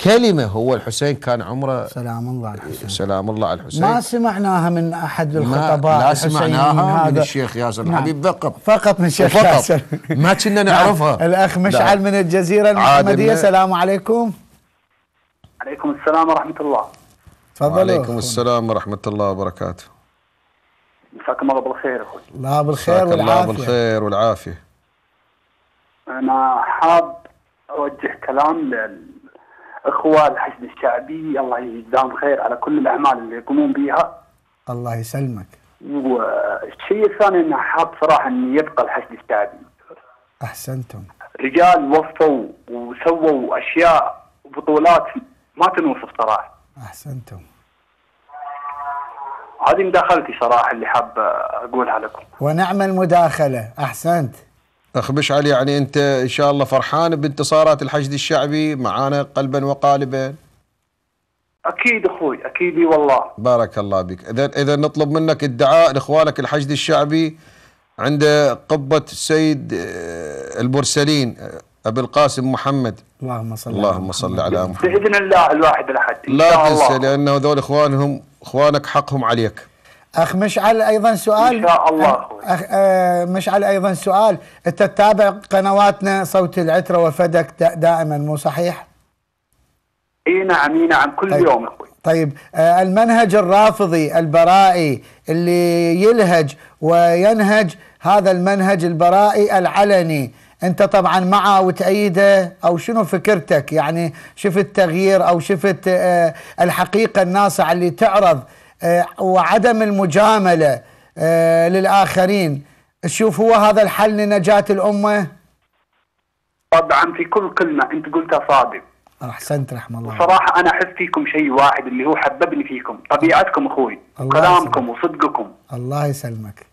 كلمة هو الحسين كان عمره سلام الله على الحسين. سلام الله على الحسين. ما سمعناها من أحد ما الخطباء لا سمعناها من هذا. الشيخ ياسر نعم. الحبيب فقط. فقط من الشيخ. ياسر. ما كنا نعم. نعرفها. الأخ مشعل لا. من المحمدية من- السلام عليكم. عليكم السلام ورحمة الله. تفضلوا. وعليكم أخونا. السلام ورحمة الله وبركاته. مساكم الله بالخير أخوي. الله بالخير مساك الله بالخير والعافية. أنا حاب أوجه كلام للإخوة الحشد الشعبي. الله يجزاهم خير على كل الأعمال اللي يقومون بها. الله يسلمك. والشيء الثاني أنه حاب صراحة أن يبقى الحشد الشعبي. أحسنتم. رجال وصفوا وسووا أشياء وبطولات ما تنوصف صراحة. أحسنتم. هذه مداخلتي صراحة اللي حاب أقولها لكم. ونعم المداخلة. أحسنت. اخ مشعل يعني أنت إن شاء الله فرحان بانتصارات الحشد الشعبي معانا قلبا وقالبا. أكيد أخوي أكيد إي والله. بارك الله بك إذا إذا نطلب منك الدعاء لإخوانك الحشد الشعبي عند قبة السيد آه، المرسلين آه، أبي القاسم محمد. اللهم صل على اللهم صل على محمد. بإذن الله الواحد الأحد إن لا تنسى لأنه ذول إخوانهم إخوانك حقهم عليك. أخ مشعل أيضا سؤال إن شاء الله. أخ آه مشعل أيضا سؤال أنت تتابع قنواتنا صوت العترة وفدك دا- دائما مو صحيح؟ إي نعم إي نعم كل طيب. يوم أخوي طيب آه، المنهج الرافضي البرائي اللي يلهج وينهج هذا المنهج البرائي العلني أنت طبعا معه وتأيده أو شنو فكرتك يعني شفت تغيير أو شفت آه، الحقيقة الناصعة اللي تعرض وعدم المجاملة آه، للآخرين. تشوف هو هذا الحل لنجاة الأمة؟ طبعا في كل كلمة أنت قلتها صادق. أحسنت رحمه الله. صراحة أنا أحس فيكم شيء واحد اللي هو حببني فيكم. طبيعتكم أخوي كلامكم وصدقكم. الله يسلمك.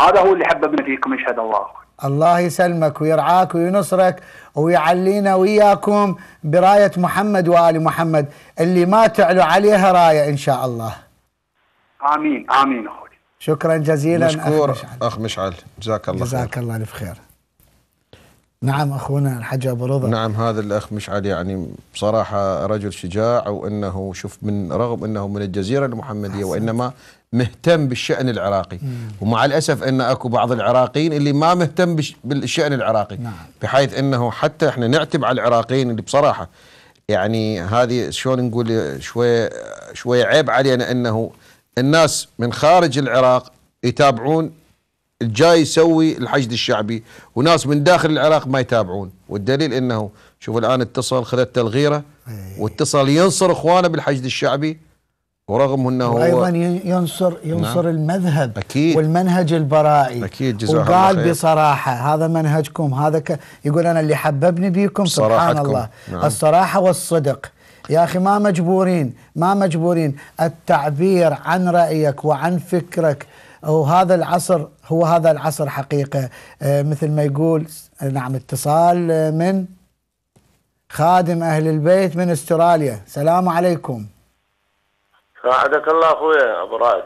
هذا هو اللي حببنا فيكم يشهد الله. الله يسلمك ويرعاك وينصرك ويعلينا وياكم براية محمد وآل محمد. اللي ما تعلو عليها راية إن شاء الله. آمين آمين أخوي. شكرا جزيلا أخ مشكور مشعل. أخ مشعل. جزاك الله خير. جزاك الله ألف خير. نعم أخونا الحاج أبو رضا. نعم هذا الأخ مشعل يعني بصراحة رجل شجاع وإنه شوف من رغم إنه من الجزيرة المحمدية وإنما مهتم بالشأن العراقي. ومع الأسف إن أكو بعض العراقيين اللي ما مهتم بالش- بالشأن العراقي. نعم. بحيث إنه حتى إحنا نعتب على العراقيين اللي بصراحة يعني هذه شلون نقول شوية شوية عيب علينا إنه الناس من خارج العراق يتابعون الجاي يسوي الحشد الشعبي وناس من داخل العراق ما يتابعون والدليل إنه شوف الآن اتصل خذت الغيره واتصل ينصر إخوانه بالحشد الشعبي ورغم إنه وأيضا ينصر ينصر نعم. المذهب أكيد. والمنهج البرائي أكيد، جزاه الله وقال خير. بصراحة هذا منهجكم هذا ك... يقول أنا اللي حببني بيكم سبحان. الله نعم. الصراحة والصدق يا أخي ما مجبورين ما مجبورين التعبير عن رأيك وعن فكرك وهذا العصر هو هذا العصر حقيقة. آه، مثل ما يقول نعم اتصال آه، من خادم أهل البيت من استراليا. السلام عليكم. ساعدك الله أخويا أبو رائد.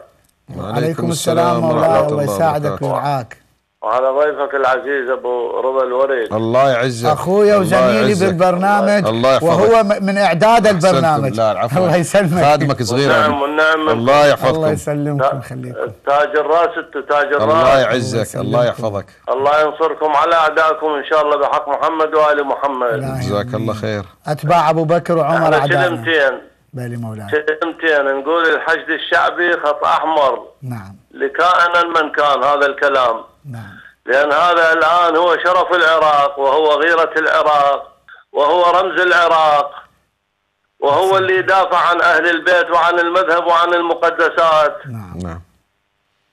عليكم السلام مولاي الله يساعدك وبركاته. ويرعاك وعلى ضيفك العزيز أبو رضا الوريد. الله يعزك. أخويا الله وزميلي. بالبرنامج الله يحفظك. وهو من إعداد. البرنامج. لا العفو الله يسلمك. خادمك صغير والنعم أبي. والنعم. منكم. الله الله يحفظكم يسلمكم خليكم تاج الراس انت تاج الراس. الله يعزك. الله يحفظك. الله ينصركم على أعدائكم إن شاء الله بحق محمد وآل محمد. جزاك الله خير. أتباع أبو بكر وعمر أعدائنا. كلمتين بالي مولاي. كلمتين نقول الحشد الشعبي خط أحمر. نعم. لكائنا من كان هذا الكلام. نعم. لأن هذا الآن هو شرف العراق وهو غيرة العراق وهو رمز العراق وهو اللي يدافع عن أهل البيت وعن المذهب وعن المقدسات. نعم. نعم.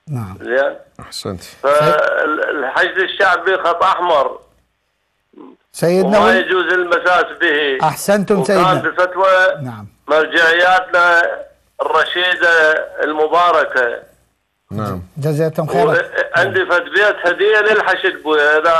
نعم. زين. أحسنت. فالحشد الشعبي خط أحمر. سيدنا وما يجوز المساس به. أحسنتم وكان سيدنا. بفتوى نعم. مرجعياتنا الرشيدة المباركة. نعم. جزاكم خيرا. عندي فد بيت هدية للحشد بويا إذا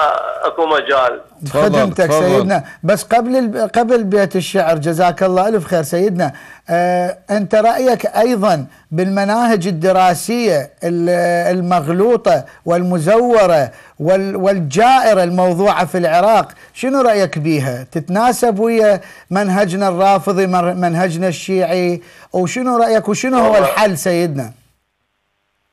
أكو مجال. خدمتك تفضل. سيدنا. بس قبل ال- قبل بيت الشعر جزاك الله ألف خير سيدنا. آه أنت رأيك أيضا بالمناهج الدراسية ال- المغلوطة والمزورة وال- والجائرة الموضوعة في العراق شنو رأيك بيها؟ تتناسب ويا منهجنا الرافضي مر- منهجنا الشيعي؟ وشنو رأيك وشنو هو الحل سيدنا؟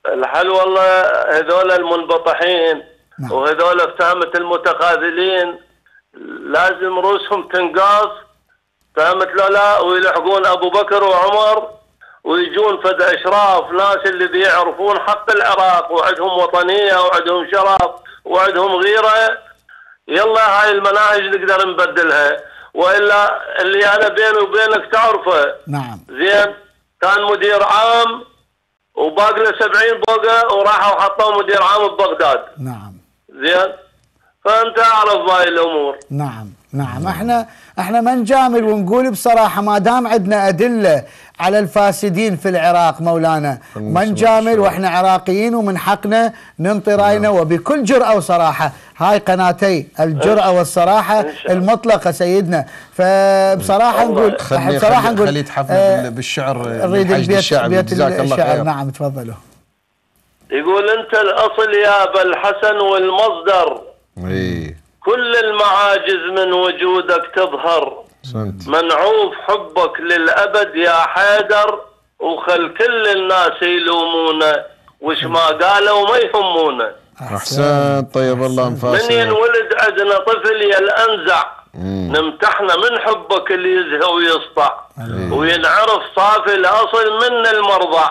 الحل والله هذول المنبطحين نعم. وهذول افتهمة المتخاذلين. لازم رؤوسهم تنقاص. فهمت لا؟ ويلحقون أبو بكر وعمر ويجون فد إشراف ناس اللي بيعرفون حق العراق وعندهم وطنية وعندهم شرف وعندهم غيرة. يلا هاي المناهج نقدر نبدلها. وإلا اللي أنا بيني وبينك تعرفه. نعم. زين كان مدير عام وباقي له 70 بوقه وراحوا حطوه مدير عام ببغداد. نعم. زين؟ فأنت اعرف هاي الأمور. نعم. نعم إحنا إحنا ما نجامل ونقول بصراحة ما دام عندنا أدلة على الفاسدين في العراق مولانا ما نجامل وإحنا عراقيين ومن حقنا ننطي راينا وبكل جرأة وصراحة هاي قناتي الجرأة والصراحة. المطلقة سيدنا. فبصراحة. نقول بصراحة نقول خليه يتحفنا آه، بال- بالشعر نريد البيت بيت الله الشعر نعم تفضلوا. يقول أنت الأصل يا أبا الحسن والمصدر. اي كل المعاجز من وجودك تظهر. منعوف حبك للأبد يا حيدر وخل كل الناس يلومونه وش ما قالوا ما يهمونه احسنت. طيب الله من انفاسك ينولد عندنا طفل يلأنزع نمتحنا من حبك اللي يزهى ويسطع وينعرف صافي الأصل من المرضع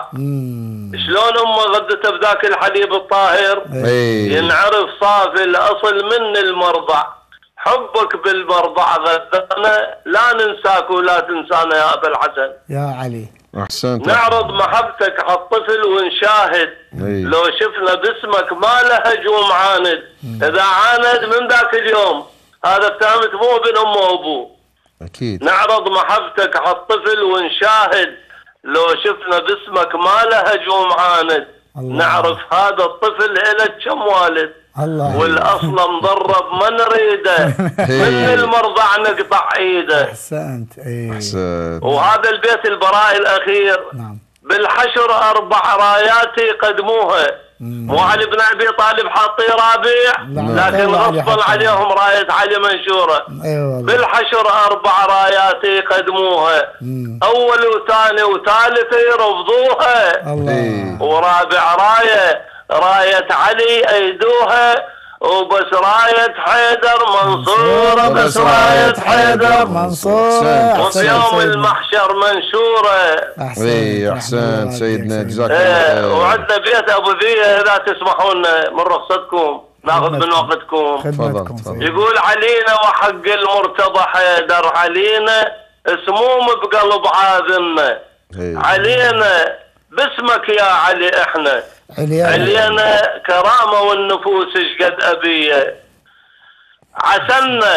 شلون امه غدته بذاك الحليب الطاهر؟ اي ينعرف صافي الأصل من المرضع حبك بالمرضع غدانا لا ننساك ولا تنسانا يا أبا الحسن. يا علي. أحسنت. نعرض محبتك على الطفل ونشاهد. إي. لو شفنا باسمك ما لهج ومعاند. إذا عاند من ذاك اليوم هذا اتهمت مو ابن أمه وأبوه. أكيد. نعرض محبتك على الطفل ونشاهد لو شفنا باسمك ما لهج ومعاند الله. نعرف هذا الطفل إلك كم والد. الله. والأصل مضرب ما نريده. من المرضع نقطع ايده أحسنت. اي أحسنت. وهذا البيت البراء الأخير. نعم. بالحشر أربع رايات يقدموها. مو علي بن أبي طالب حاطي رابع نعم. لكن غصبا. عليهم رايه علي منشوره بالحشر أربع رايات يقدموها. أول وثاني وثالث يرفضوها. ورابع راية راية علي أيدوها وبس راية حيدر منصوره بس راية حيدر منصور أحسنت. أحسنت وفي يوم سيدنا. المحشر منشورة احسنت اي رحمة الله احسنت عليك سيدنا جزاك إيه الله خير وعندنا بيت أبو ذية إذا تسمحون من رخصتكم ناخذ من. وقتكم تفضل،. يقول علينا وحق المرتضى حيدر علينا سموم بقلب عاذنا إيه. علينا باسمك يا علي إحنا. عليا علينا كرامة والنفوس إيش قد ابيه عسلنا.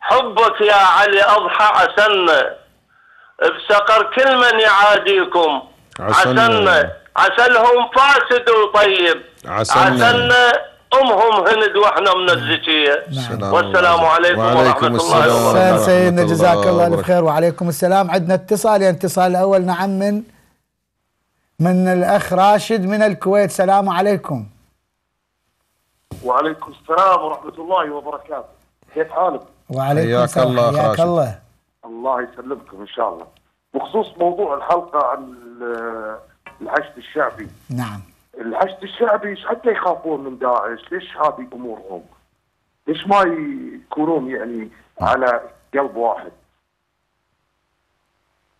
حبك يا علي أضحى عسلنا. بسقر كل من يعاديكم. عسلنا. عسلنا. عسلهم فاسد وطيب. عسلنا. عسلنا. أمهم هند وإحنا من الزكية. السلام والسلام عليكم وعليكم ورحمة الله السلام. وبركاته. سيدنا جزاك الله. الله الف. خير وعليكم السلام. عندنا اتصال الاتصال الأول نعم من من الأخ راشد من الكويت. سلام عليكم. وعليكم السلام ورحمة الله وبركاته. كيف حالك؟ وعليكم حياك السلام. الله حياك راشد. الله. الله يسلمكم إن شاء الله. بخصوص موضوع الحلقة عن ال- الحشد الشعبي. نعم. الحشد الشعبي إيش حتى يخافون من داعش؟ ليش هذه أمورهم؟ ليش ما يكونون يعني على قلب واحد؟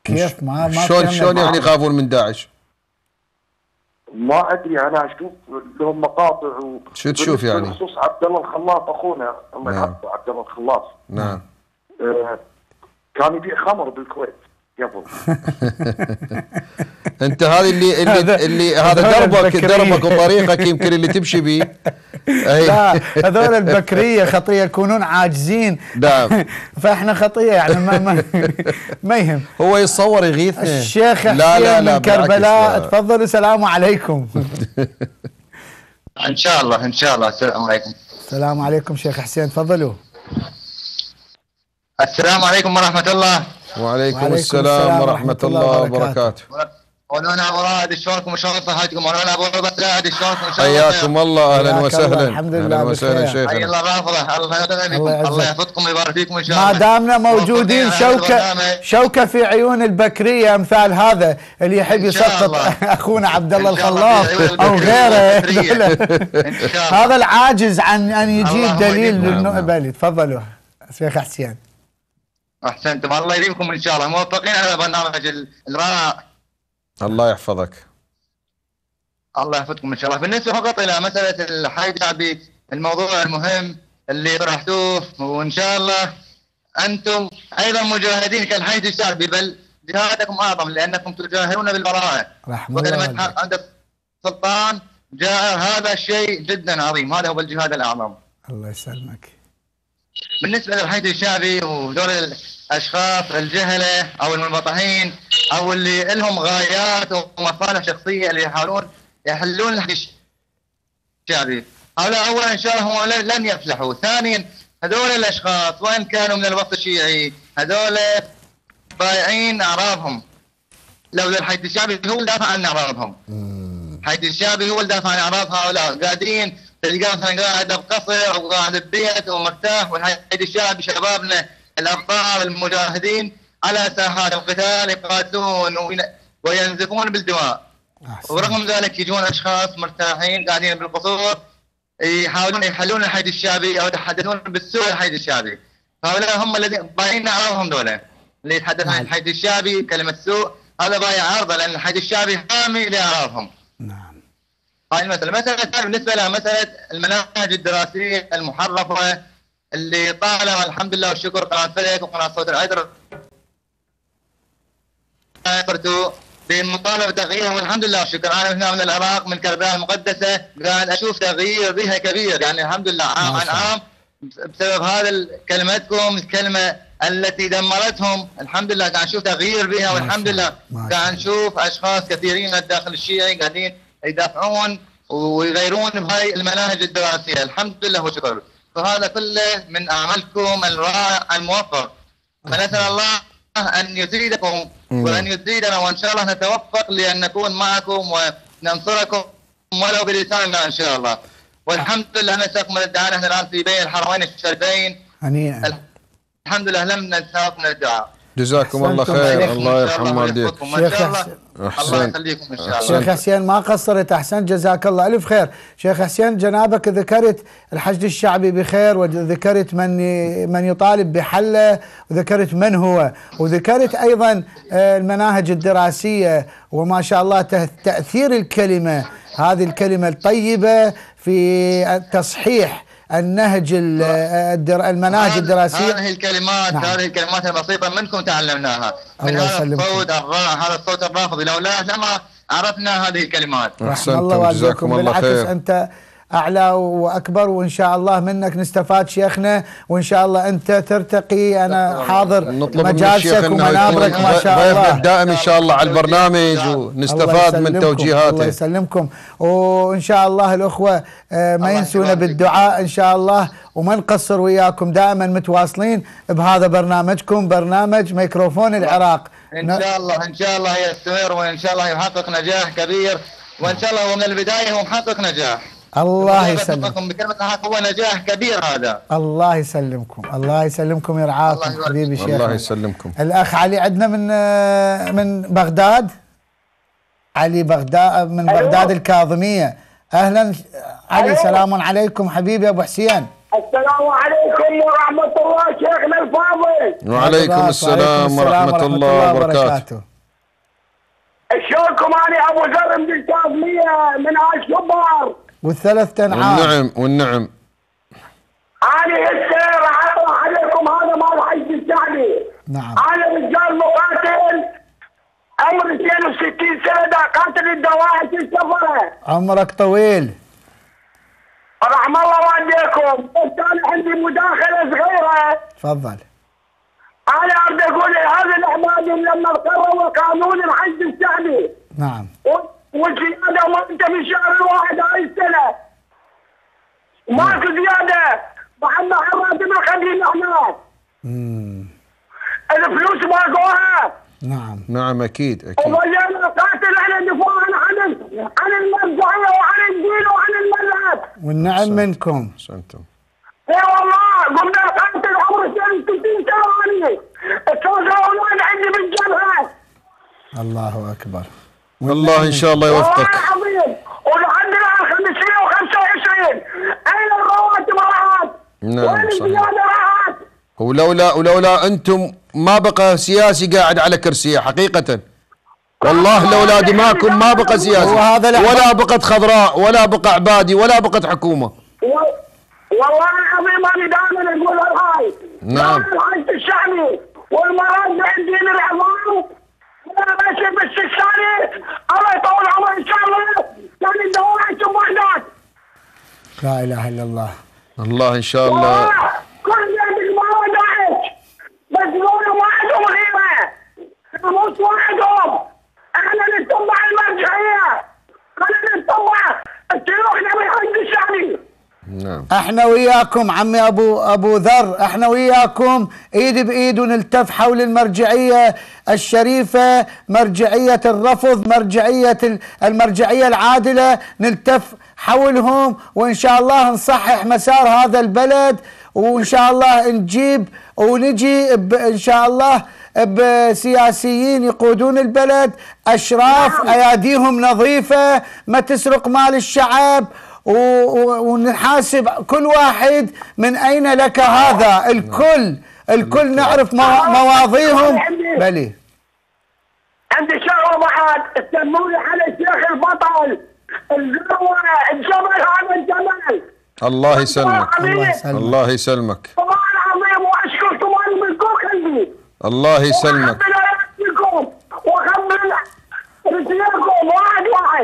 كيف؟ ما ما شلون شلون يعني يخافون من داعش؟ ما أدري أنا أشوف لهم مقاطع و... شو تشوف يعني؟ بخصوص عبد الله الخلاط أخونا الله نعم. يحفظه عبد الله الخلاط نعم آه كان يبيع خمر بالكويت قبل أنت هذه اللي اللي, هذا- اللي هذا دربك. دربك وطريقك يمكن اللي تمشي به. لا هذول البكرية خطية يكونون عاجزين. نعم. فإحنا خطية يعني ما ما, ما يهم. هو يتصور يغيثنا الشيخ حسين لا لا لا من كربلاء. تفضلوا السلام عليكم. إن شاء الله إن شاء الله. السلام عليكم. السلام عليكم شيخ حسين. تفضلوا. السلام عليكم ورحمة الله. وعليكم وعليكم السلام ورحمة الله وبركاته مولانا ابو رائد شلونكم وشلون صحتكم مولانا أبو رضا سعد شلونكم وشلون حياكم الله أهلا وسهلا الحمد لله أهلا وسهلا بخير. حي شيخنا الله رافضه الله يسلمكم الله يحفظكم ويبارك فيكم إن شاء ما الله دامنا موجودين شوكه. شوكه في عيون البكرية أمثال هذا اللي يحب يسقط. أخونا عبد الله عيون أو غيره والبكرية. دولة. إن شاء الله. هذا العاجز عن أن يجيب دليل يهديكم. للنؤبه لي تفضلوا شيخ حسين أحسنتم. الله يديمكم إن شاء الله. موفقين على البرنامج ال- الرائع. الله يحفظك. الله يحفظكم إن شاء الله. بالنسبة فقط إلى مسألة الحي الشعبي الموضوع المهم اللي طرحتوه وإن شاء الله أنتم أيضا مجاهدين كالحي الشعبي بل جهادكم أعظم لأنكم تجاهرون بالبراءة. وكلمة عند السلطان جاء هذا الشيء جدا عظيم. هذا هو الجهاد الأعظم. الله يسلمك. بالنسبة للحيث الشعبي وذول الأشخاص الجهلة أو المنبطحين أو اللي لهم غايات ومصالح شخصية اللي يحاولون يحلون الحيث الشعبي. هؤلاء اولا إن شاء الله هم لن- يفلحوا. ثانيا هذول الأشخاص وإن كانوا من الوسط الشيعي هذول بايعين أعراضهم. لو الحيث الشعبي هو اللي دافع عن أعراضهم. حيث الشعبي هو اللي دافع عن أعراض هؤلاء. قاعدين تلقاه مثلا قاعد بقصر أو قاعد ببيت ومرتاح والحيث الشعبي شبابنا الأبطال المجاهدين على ساحات القتال يقاتلون وين- وينزفون بالدماء. أحسن. ورغم ذلك يجون أشخاص مرتاحين قاعدين بالقصور يحاولون يحلون الحيد الشعبي أو يتحدثون بالسوء الحيد الشعبي. هؤلاء هم الذين بايعين اعراضهم دولة اللي يتحدثون عن الحيد الشعبي كلمة سوء هذا بايع عرضة لأن الحيد الشعبي حامي لإعراضهم. نعم. هاي المسألة، المسألة الثانية بالنسبة لها مسألة المناهج الدراسية المحرفة اللي طالما الحمد لله والشكر قناة فلك وقناة صوت العذر قرتوا بمطالبة تغييرها والحمد لله والشكر أنا هنا من العراق من كربلاء المقدسة قاعد أشوف تغيير بها كبير يعني الحمد لله عام عن. عام بسبب هذا كلمتكم الكلمة التي دمرتهم الحمد لله قاعد نشوف تغيير بها والحمد. لله قاعد نشوف أشخاص كثيرين من الداخل الشيعي قاعدين يدافعون ويغيرون بهاي المناهج الدراسية. الحمد لله وشكر فهذا كله من أعمالكم الرائع الموفق فنسأل الله أن يزيدكم وأن يزيدنا وإن شاء الله نتوفق لأن نكون معكم وننصركم ولو بلساننا إن شاء الله. والحمد لله نستكمل الدعاء. نحن الآن في بين الحرمين الشريفين الحمد لله لم ننساكم من الدعاء. جزاكم الله خير. الله يرحم والديك. شيخ الله يخليكم إن شاء الله. شيخ حسين ما قصرت. احسن جزاك الله. ألف خير. شيخ حسين جنابك ذكرت الحشد الشعبي بخير وذكرت من من يطالب بحله وذكرت من هو. وذكرت أيضا آه، المناهج الدراسية. وما شاء الله تأثير الكلمة. هذه الكلمة الطيبة في تصحيح النهج ال- الدر- المناهج الدراسية. هذه الكلمات نعم. هذه الكلمات البسيطة منكم تعلمناها. من الله هذا. الصوت الرائع هذا الصوت الرافض لولا لما عرفنا هذه الكلمات. رحم الله احسنتم والديكم جزاكم الله بالعكس خير. أنت أعلى وأكبر وإن شاء الله منك نستفاد شيخنا وإن شاء الله أنت ترتقي. أنا حاضر نطلب من الشيخ مجالسك ومنابرك ما شاء الله. الدائم إن شاء الله على البرنامج ونستفاد من يسلمكم، الله توجيهاته يسلمكم. وإن شاء الله الأخوة آه، ما ينسونا. بالدعاء إن شاء الله وما نقصر وياكم دائما متواصلين بهذا برنامجكم برنامج ميكروفون العراق. إن شاء الله إن شاء الله يستمر وإن شاء الله يحقق نجاح كبير وإن شاء الله هو من البداية هو محقق نجاح. الله وجايب يسلمك. أتفقكم بكلمة الحق هو نجاح كبير هذا. الله يسلمكم. الله يسلمكم يرعاكم الله حبيبي الله شيخنا. يسلمكم. الأخ علي عندنا من آه، من بغداد. علي بغداد من بغداد الكاظمية. أهلا. علي سلام عليكم حبيبي أبو حسين. السلام عليكم ورحمة الله شيخنا الفاضل. وعليكم السلام ورحمة الله وبركاته. شلونكم أنا أبو ذر من الكاظمية من آل شبر والثلاث تنعام والنعم والنعم. أنا هسه راح أطرح عليكم هذا مال الحج الشعبي نعم. أنا رجال مقاتل. عمري 62 سنة دا قاتل الدواعش السفرة عمرك طويل. رحم الله والديكم. بس أنا عندي مداخلة صغيرة. تفضل. أنا أريد أقول هذا الأحمد لما قرروا قانون الحج الشعبي نعم. و- والزيادة ما أنت من شهر الواحد هاي السنة. ماكو زيادة. محمد حرات القديم إحنا مم. الفلوس ماكوها نعم. نعم أكيد أكيد. وظلنا نقاتل على دفاعا عن عن المرجعية وعن الدين وعن المذهب. والنعم منكم. أحسنتم. إي والله قمنا نقاتل عمر 60 سنة التوزع أولاد عندي بالجبهة. الله أكبر. الله إن شاء الله والله يوفقك. العظيم. ولحد الان 525 أين الرواتب راحت؟ نعم، وين راحت؟ ولولا ولولا أنتم ما بقى سياسي قاعد على كرسيه حقيقة. والله لولا دماءكم ما بقى سياسي. ولا بقت خضراء ولا بقى عبادي ولا بقت حكومة. والله العظيم أنا دائما أقول هاي نعم. الحج الشعبي والمراد الدين العظام. ماشي باستشاري الله يطول عمري ان شاء الله كان الدواعي بغداد لا إله إلا الله. الله إن شاء الله. كل يوم ما داعش بس دول ما عندهم غيره ناموس وحدهم إحنا نتبع المرجعيه إحنا نتبع الشيوخ نبي الحج الشعبي نعم. إحنا وياكم عمي ابو ابو ذر إحنا وياكم ايد بايد ونلتف حول المرجعية الشريفة مرجعية الرفض مرجعية ال- المرجعية العادلة نلتف حولهم وإن شاء الله نصحح مسار هذا البلد وإن شاء الله نجيب ونجي إن شاء الله بسياسيين يقودون البلد أشراف أياديهم نظيفة ما تسرق مال الشعب ونحاسب كل واحد من أين لك هذا؟ الكل. الكل نعرف موا- مواضيعهم بلي. عندي شغله بعد استنوني على الشيخ البطل. الزروه الجبل هذا الجبل الله يسلمك. الله يسلمك. الله يسلمك. والله العظيم وأشكركم من كل قلبي. الله يسلمك.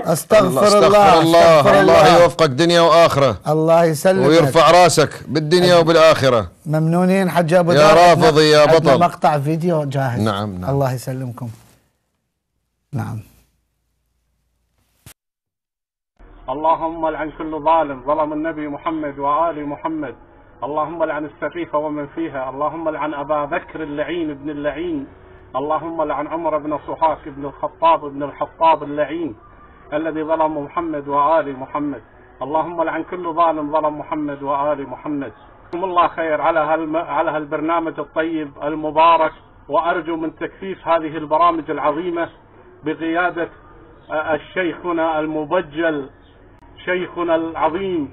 أستغفر أستغفر الله الله. أستغفر الله يوفقك دنيا وآخرة. الله يسلمك. ويرفع رأسك بالدنيا وبالآخرة. ممنونين. حج أبو يا رافضي يا عندنا بطل. مقطع فيديو جاهز. نعم، نعم. الله يسلمكم. نعم. اللهم لعن كل ظالم ظلم النبي محمد وآل محمد. اللهم لعن السقيفة ومن فيها. اللهم لعن أبا بكر اللعين ابن اللعين. اللهم لعن عمر بن صحاك بن الخطاب بن الحطاب اللعين. الذي ظلم محمد وآل محمد. اللهم لعن كل ظالم ظلم محمد وآل محمد. جزاكم الله خير على هالم... على هالبرنامج الطيب المبارك وأرجو من تكثيف هذه البرامج العظيمة بقيادة آه، الشيخنا المبجل شيخنا العظيم.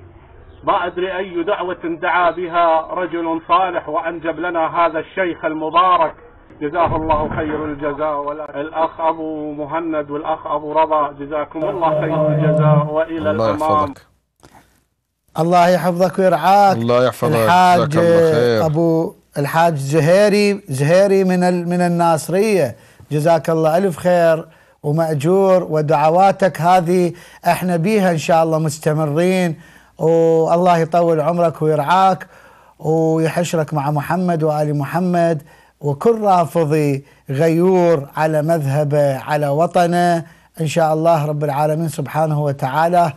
ما أدري أي دعوة دعا بها رجل صالح وأنجب لنا هذا الشيخ المبارك. جزاه الله خير الجزاء ولا الأخ أبو مهند والأخ أبو رضا جزاكم الله خير الجزاء وإلى الله الأمام. يحفظك. الله يحفظك ويرعاك. الله يحفظك. الحاج جزاك الله خير. ابو الحاج زهيري زهيري من ال- من الناصرية. جزاك الله ألف خير ومأجور ودعواتك هذه إحنا بيها إن شاء الله مستمرين. والله يطول عمرك ويرعاك ويحشرك مع محمد وآل محمد. وكل رافضي غيور على مذهبه على وطنه. إن شاء الله رب العالمين سبحانه وتعالى.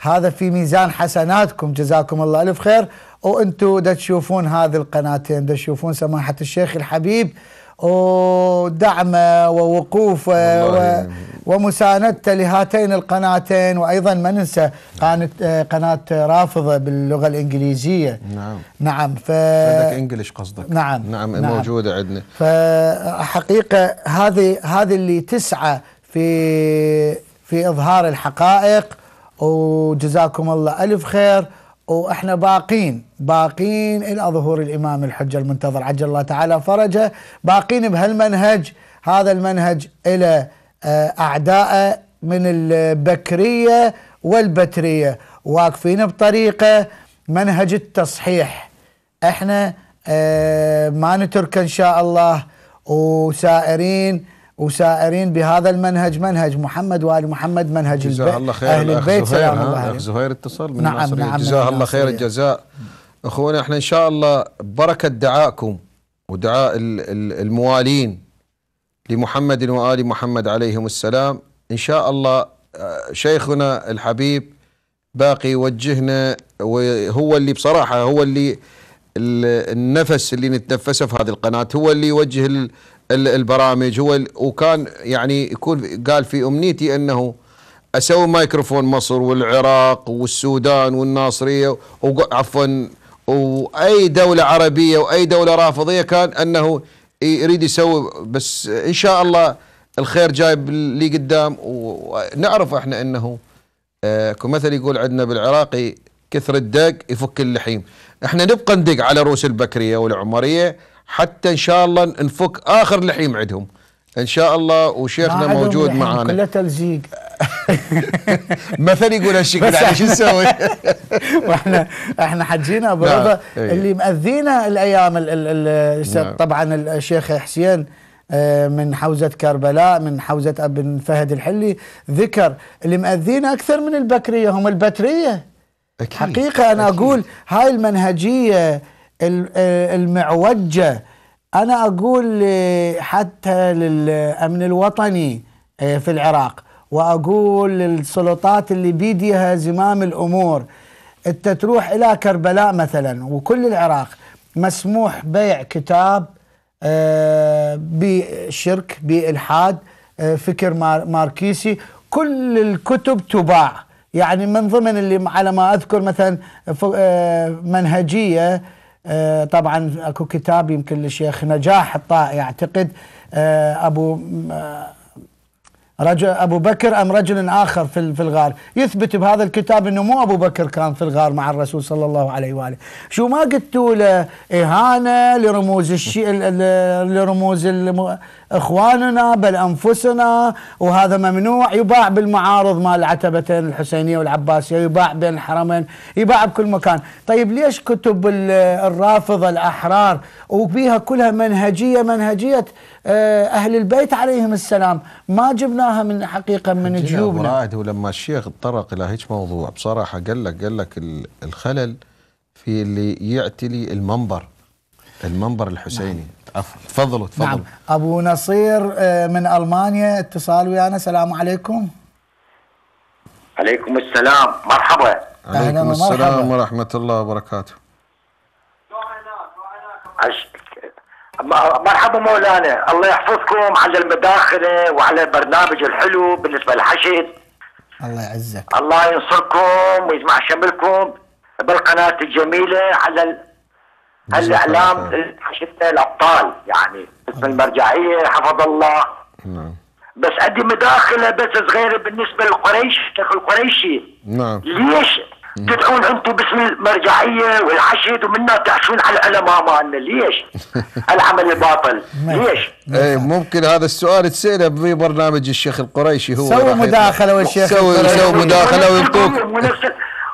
هذا في ميزان حسناتكم. جزاكم الله ألف خير. وأنتم دا تشوفون هذه القناتين دا تشوفون سماحة الشيخ الحبيب. ودعمه ووقوفه و... ومساندته لهاتين القناتين. وأيضا ما ننسى قناه قناة رافضه باللغة الإنجليزية. نعم. نعم ف انجلش قصدك. نعم. نعم, نعم. موجوده عندنا. فحقيقة هذه هذه اللي تسعى في في إظهار الحقائق. وجزاكم الله ألف خير. وإحنا باقين باقين إلى ظهور الإمام الحجة المنتظر. عجل الله تعالى فرجه. باقين بهالمنهج. هذا المنهج إلى آه، اعدائه من البكرية والبترية. واقفين بطريقة منهج التصحيح. إحنا آه، ما نترك إن شاء الله وسائرين وسائرين بهذا المنهج. منهج محمد وآل محمد منهج جزاه الله خير. أهل البيت زهير، سلام؟ الله عليهم. زهير اتصل من نعم،. نعم، من جزاه الله خير. الجزاء أخونا إحنا إن شاء الله بركة دعائكم ودعاء ال- ال- الموالين. لمحمد وآل محمد عليهم السلام. إن شاء الله آه، شيخنا الحبيب باقي يوجهنا وهو اللي بصراحة هو اللي ال- النفس اللي نتنفسه في هذه القناة هو اللي يوجه ال- ال- البرامج. هو وكان يعني يكون قال في أمنيتي أنه أسوي ميكروفون مصر والعراق والسودان والناصرية وق- عفوا وأي دولة عربية وأي دولة رافضية كان أنه يريد يسوي بس إن شاء الله الخير جايب لي قدام ونعرف إحنا إنه آه، كمثل يقول عندنا بالعراقي كثر الدق يفك اللحيم. إحنا نبقى ندق على رؤوس البكرية والعمرية حتى إن شاء الله نفك آخر لحيم عندهم. إن شاء الله وشيخنا موجود معانا. كله تلزيق. مثل يقول هالشكل يعني شو نسوي؟ وإحنا إحنا حجينا أبو نعم، رضا إيه. اللي مأذينا الأيام ال ال ال نعم. طبعا الشيخ حسين آه، من حوزة كربلاء من حوزة أبن فهد الحلي ذكر اللي مأذينا أكثر من البكرية هم البترية أكيد حقيقة أنا أكيد. أقول هاي المنهجية ال- المعوجة أنا أقول حتى للأمن الوطني آه، في العراق وأقول للسلطات اللي بيديها زمام الأمور أنت تروح إلى كربلاء مثلا وكل العراق مسموح بيع كتاب آه، بشرك بإلحاد آه، فكر مار- ماركسي كل الكتب تباع. يعني من ضمن اللي على ما أذكر مثلا آه، منهجية طبعا أكو كتاب يمكن للشيخ نجاح الطائي أعتقد أبو رجل أبو بكر أم رجل آخر في في الغار. يثبت بهذا الكتاب إنه مو أبو بكر كان في الغار مع الرسول صلى الله عليه وآله. شو ما قلتوا له؟ إهانة لرموز الشي ال- ال- لرموز إخواننا بل أنفسنا. وهذا ممنوع. يباع بالمعارض مال العتبتين الحسينية والعباسية. يباع بين الحرمين يباع بكل مكان. طيب ليش كتب ال- الرافضة الأحرار؟ وبيها كلها منهجية منهجية آه، أهل البيت عليهم السلام. ما جبناها من حقيقة من جيوبنا. رائد ولما الشيخ تطرق إلى هيك موضوع بصراحة قال لك قال لك ال- الخلل في اللي يعتلي المنبر المنبر الحسيني. عفوا تفضلوا تفضلوا. نعم. أبو نصير آه، من ألمانيا اتصال ويانا. السلام عليكم. عليكم السلام. مرحبا. عليكم. السلام ورحمة الله وبركاته. مرحبا مولانا. الله يحفظكم على المداخلة وعلى البرنامج الحلو بالنسبة للحشد. الله يعزك. الله ينصركم ويجمع شملكم بالقناة الجميلة على ال- هالإعلام اللي شفته الأبطال. يعني اسم المرجعية حفظ الله. نعم. بس عندي مداخلة بس صغيرة بالنسبة للقريش الشيخ القريشي. نعم. ليش تدعون أنتم باسم المرجعية والحشد ومنا تعشون على العلماء مالنا ليش؟ العمل الباطل. ليش؟ إيه ممكن هذا السؤال تسأله ببرنامج الشيخ القريشي هو سووا يط- مداخلة والشيخ سوي القريشي. سوي مداخلة ويعطوك مو نفس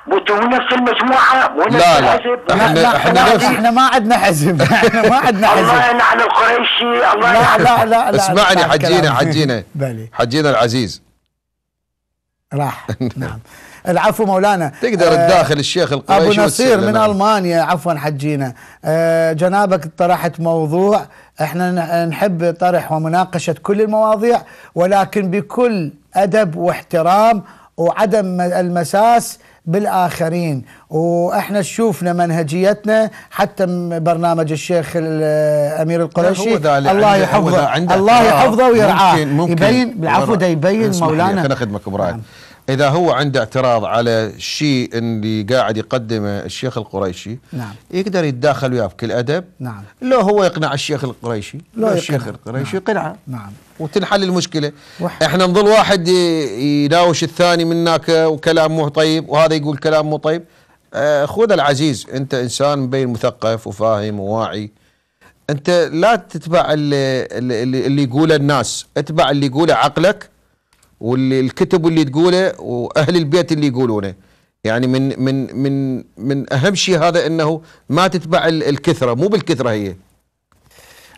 مو نفس المجموعة مو نفس لا. لا الحزب. إحنا لا إحنا نفس إحنا ما عندنا حزب. إحنا ما عندنا الله حزب يلعن القريشي الله لا يلعن لا لا لا اسمعني حجينا. حجينا. بلي. حجينا العزيز. راح. نعم. العفو مولانا. تقدر آه، تداخل الشيخ أبو القريشي نصير وتسأله، من. ألمانيا. عفوا حجينا. آه، جنابك طرحت موضوع. إحنا نحب طرح ومناقشة كل المواضيع ولكن بكل أدب واحترام وعدم المساس بالآخرين. وإحنا شوفنا منهجيتنا حتى برنامج الشيخ الامير اللي الله يحفظه. الله. يحفظه ويرعاه. ممكن ممكن. يبين بالعفو ده يبين مولانا. ابو إذا هو عنده اعتراض على الشيء اللي قاعد يقدمه الشيخ القريشي نعم. يقدر يتداخل وياه بكل أدب. نعم. لو هو يقنع الشيخ القريشي لو. الشيخ القريشي يقنعه. نعم. وتنحل المشكلة. وح- إحنا نظل واحد يناوش الثاني من هناك وكلام مو طيب وهذا يقول كلام مو طيب. آه، اخونا العزيز أنت إنسان مبين مثقف وفاهم وواعي. أنت لا تتبع اللي, اللي, اللي يقوله الناس اتبع اللي يقوله عقلك. واللي الكتب اللي تقوله وأهل البيت اللي يقولونه. يعني من من من من أهم شيء هذا إنه ما تتبع ال- الكثرة مو بالكثرة هي.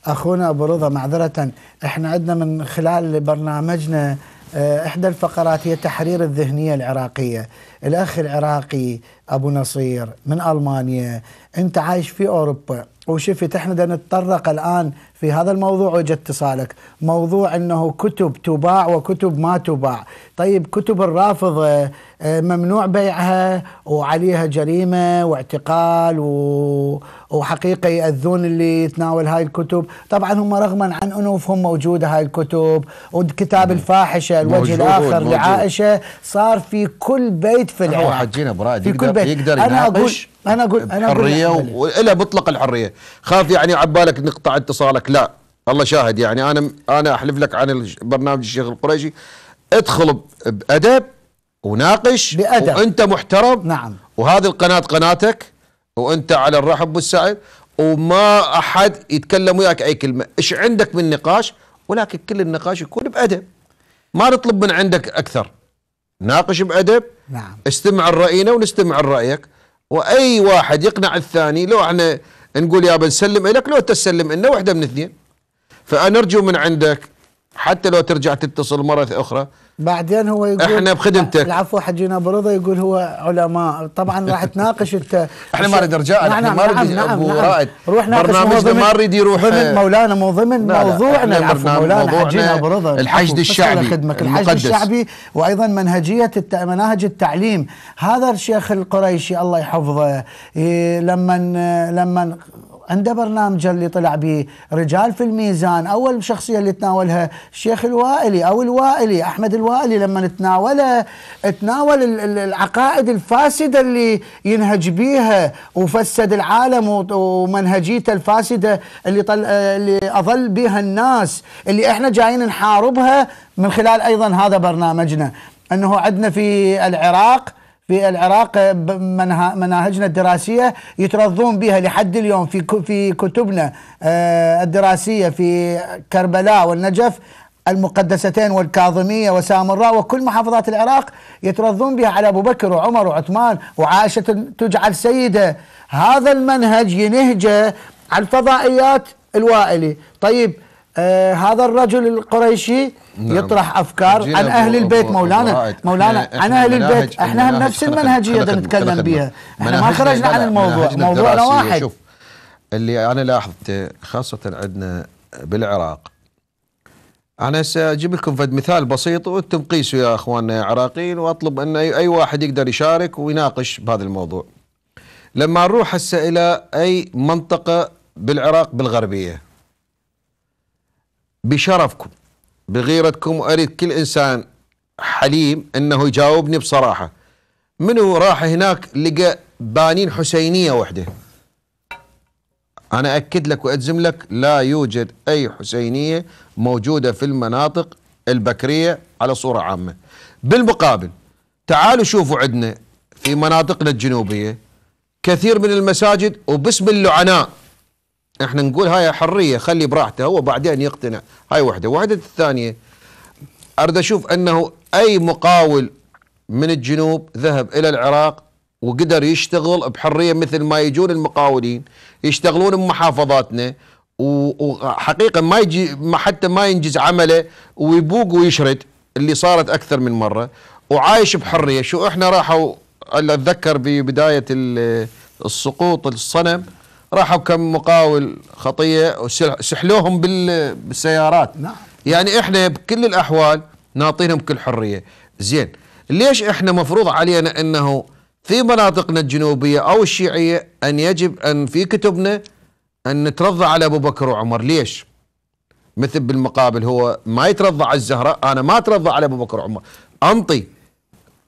أخونا أبو رضا معذرة إحنا عندنا من خلال برنامجنا آه، إحدى الفقرات هي تحرير الذهنية العراقية. الأخ العراقي أبو نصير من ألمانيا أنت عايش في أوروبا وشفت إحنا بدنا نتطرق الآن في هذا الموضوع وجه اتصالك. موضوع إنه كتب تباع وكتب ما تباع. طيب كتب الرافضه آه، ممنوع بيعها وعليها جريمة واعتقال و... وحقيقة يأذون اللي يتناول هاي الكتب. طبعا هم رغما عن أنوفهم موجودة هاي الكتب. والكتاب الفاحشة الوجه موجود، الآخر موجود. لعائشة صار في كل بيت في هو العراق. حجينا براد في كل يقدر بيت. يقدر يناقش أنا أقول أنا أقول بحريه لك- ولا مطلق الحرية. خاف يعني عبالك نقطع اتصالك. لا الله شاهد يعني. أنا أنا أحلف لك عن برنامج الشيخ القريشي. ادخل بأدب وناقش بأدب. وأنت محترم. نعم. وهذه القناة قناتك وأنت على الرحب والسعد وما أحد يتكلم وياك أي كلمة. إيش عندك من نقاش؟ ولكن كل النقاش يكون بأدب. ما نطلب من عندك أكثر. ناقش بأدب. نعم. استمع لراينا ونستمع لرايك وأي واحد يقنع الثاني لو إحنا نقول يا بنسلم لك لو تسلم لنا واحدة من اثنين. فأنا أرجو من عندك حتى لو ترجع تتصل مرة أخرى بعدين هو يقول إحنا بخدمتك. العفو حجينا ابو رضا يقول هو علماء. طبعا راح تناقش انت إحنا ما نريد رجاء إحنا ما نريد أبو رائد. روح ناقش برنامجنا ما نريد يروح ضمن مولانا مو ضمن موضوعنا. العفو مولانا ابو رضا الحشد الشعبي خدمك الحشد. الشعبي وأيضا منهجية الت... مناهج التعليم. هذا الشيخ القريشي الله يحفظه. إيه لما لما عنده برنامج اللي طلع به رجال في الميزان. أول شخصية اللي تناولها الشيخ الوائلي أو الوائلي أحمد الوائلي لما تناوله تناول ال- ال- العقائد الفاسدة اللي ينهج بيها وفسد العالم ومنهجيته الفاسدة اللي طل اللي اضل بها الناس اللي إحنا جايين نحاربها من خلال أيضا هذا برنامجنا. أنه عندنا في العراق في العراق مناهجنا الدراسية يترضون بها لحد اليوم في في كتبنا آه، الدراسية في كربلاء والنجف المقدستين والكاظمية وسامراء وكل محافظات العراق يترضون بها على أبو بكر وعمر وعثمان وعائشة تجعل سيدة. هذا المنهج ينهجه على الفضائيات الوائلي طيب آه هذا الرجل القريشي نعم. يطرح أفكار عن أهل البيت مولانا. مولانا عن أهل البيت إحنا هم نفس المنهجية خدمة- نتكلم بها. إحنا ما خرجنا عن الموضوع موضوعنا واحد شوف اللي أنا لاحظته خاصة عندنا بالعراق أنا سأجيب لكم فد مثال بسيط وأنتم قيسوا يا أخواننا يا عراقيين وأطلب أن أي واحد يقدر يشارك ويناقش بهذا الموضوع. لما نروح هسه إلى أي منطقة بالعراق بالغربية بشرفكم بغيرتكم اريد كل إنسان حليم إنه يجاوبني بصراحة. منو راح هناك لقى بانين حسينية وحدة؟ أنا أكد لك وأجزم لك لا يوجد أي حسينية موجودة في المناطق البكرية على صورة عامة. بالمقابل تعالوا شوفوا عندنا في مناطقنا الجنوبية كثير من المساجد وباسم اللعناء إحنا نقول هاي حرية خلي براحته هو بعدين يقتنع. هاي وحده وحده الثانية أريد أشوف أنه أي مقاول من الجنوب ذهب إلى العراق وقدر يشتغل بحرية مثل ما يجون المقاولين يشتغلون بمحافظاتنا وحقيقة ما يجي ما حتى ما ينجز عمله ويبوق ويشرد اللي صارت أكثر من مرة وعايش بحرية. شو إحنا راحوا أتذكر ببداية ال- السقوط الصنم راحوا كم مقاول خطية وسحلوهم بال- بالسيارات. نعم. يعني إحنا بكل الأحوال نعطيهم كل حرية. زين ليش إحنا مفروض علينا إنه في مناطقنا الجنوبية أو الشيعية أن يجب أن في كتبنا أن نترضى على أبو بكر وعمر؟ ليش؟ مثل بالمقابل هو ما يترضى على الزهراء أنا ما أترضى على أبو بكر وعمر. أنطي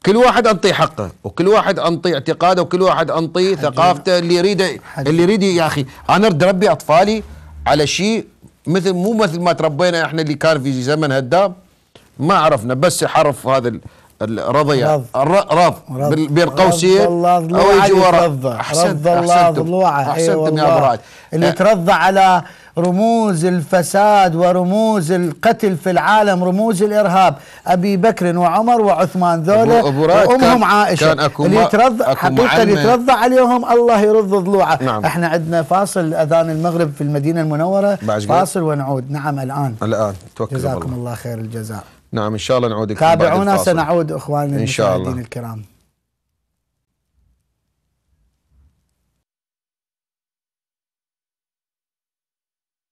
كل واحد أنطي حقه وكل واحد أنطي اعتقاده وكل واحد أنطي ثقافته اللي يريده اللي يريد يا أخي أنا اربي أطفالي على شيء مثل مو مثل ما تربينا إحنا اللي كان في زمن هدام ما عرفنا بس حرف هذا ال- الرضيع رض. الر- رض. رض. بال- بين قوسين أو يجي ورا يترضى. أحسنت رض الله ضلوعه أي أحسنتم يا اللي أه، ترضى على رموز الفساد ورموز القتل في العالم رموز الإرهاب. أبي بكر وعمر وعثمان ذولا وأمهم عائشة. كان أكو اللي يترضى حقيقة اللي يترضى عليهم الله يرض ضلوعه. نعم. إحنا عندنا فاصل أذان المغرب في المدينة المنورة. فاصل ونعود. نعم الآن. الآن. توكل جزاكم الله الله خير الجزاء. نعم إن شاء الله نعود تابعونا. سنعود إخواننا إن شاء الله. المشاهدين الكرام.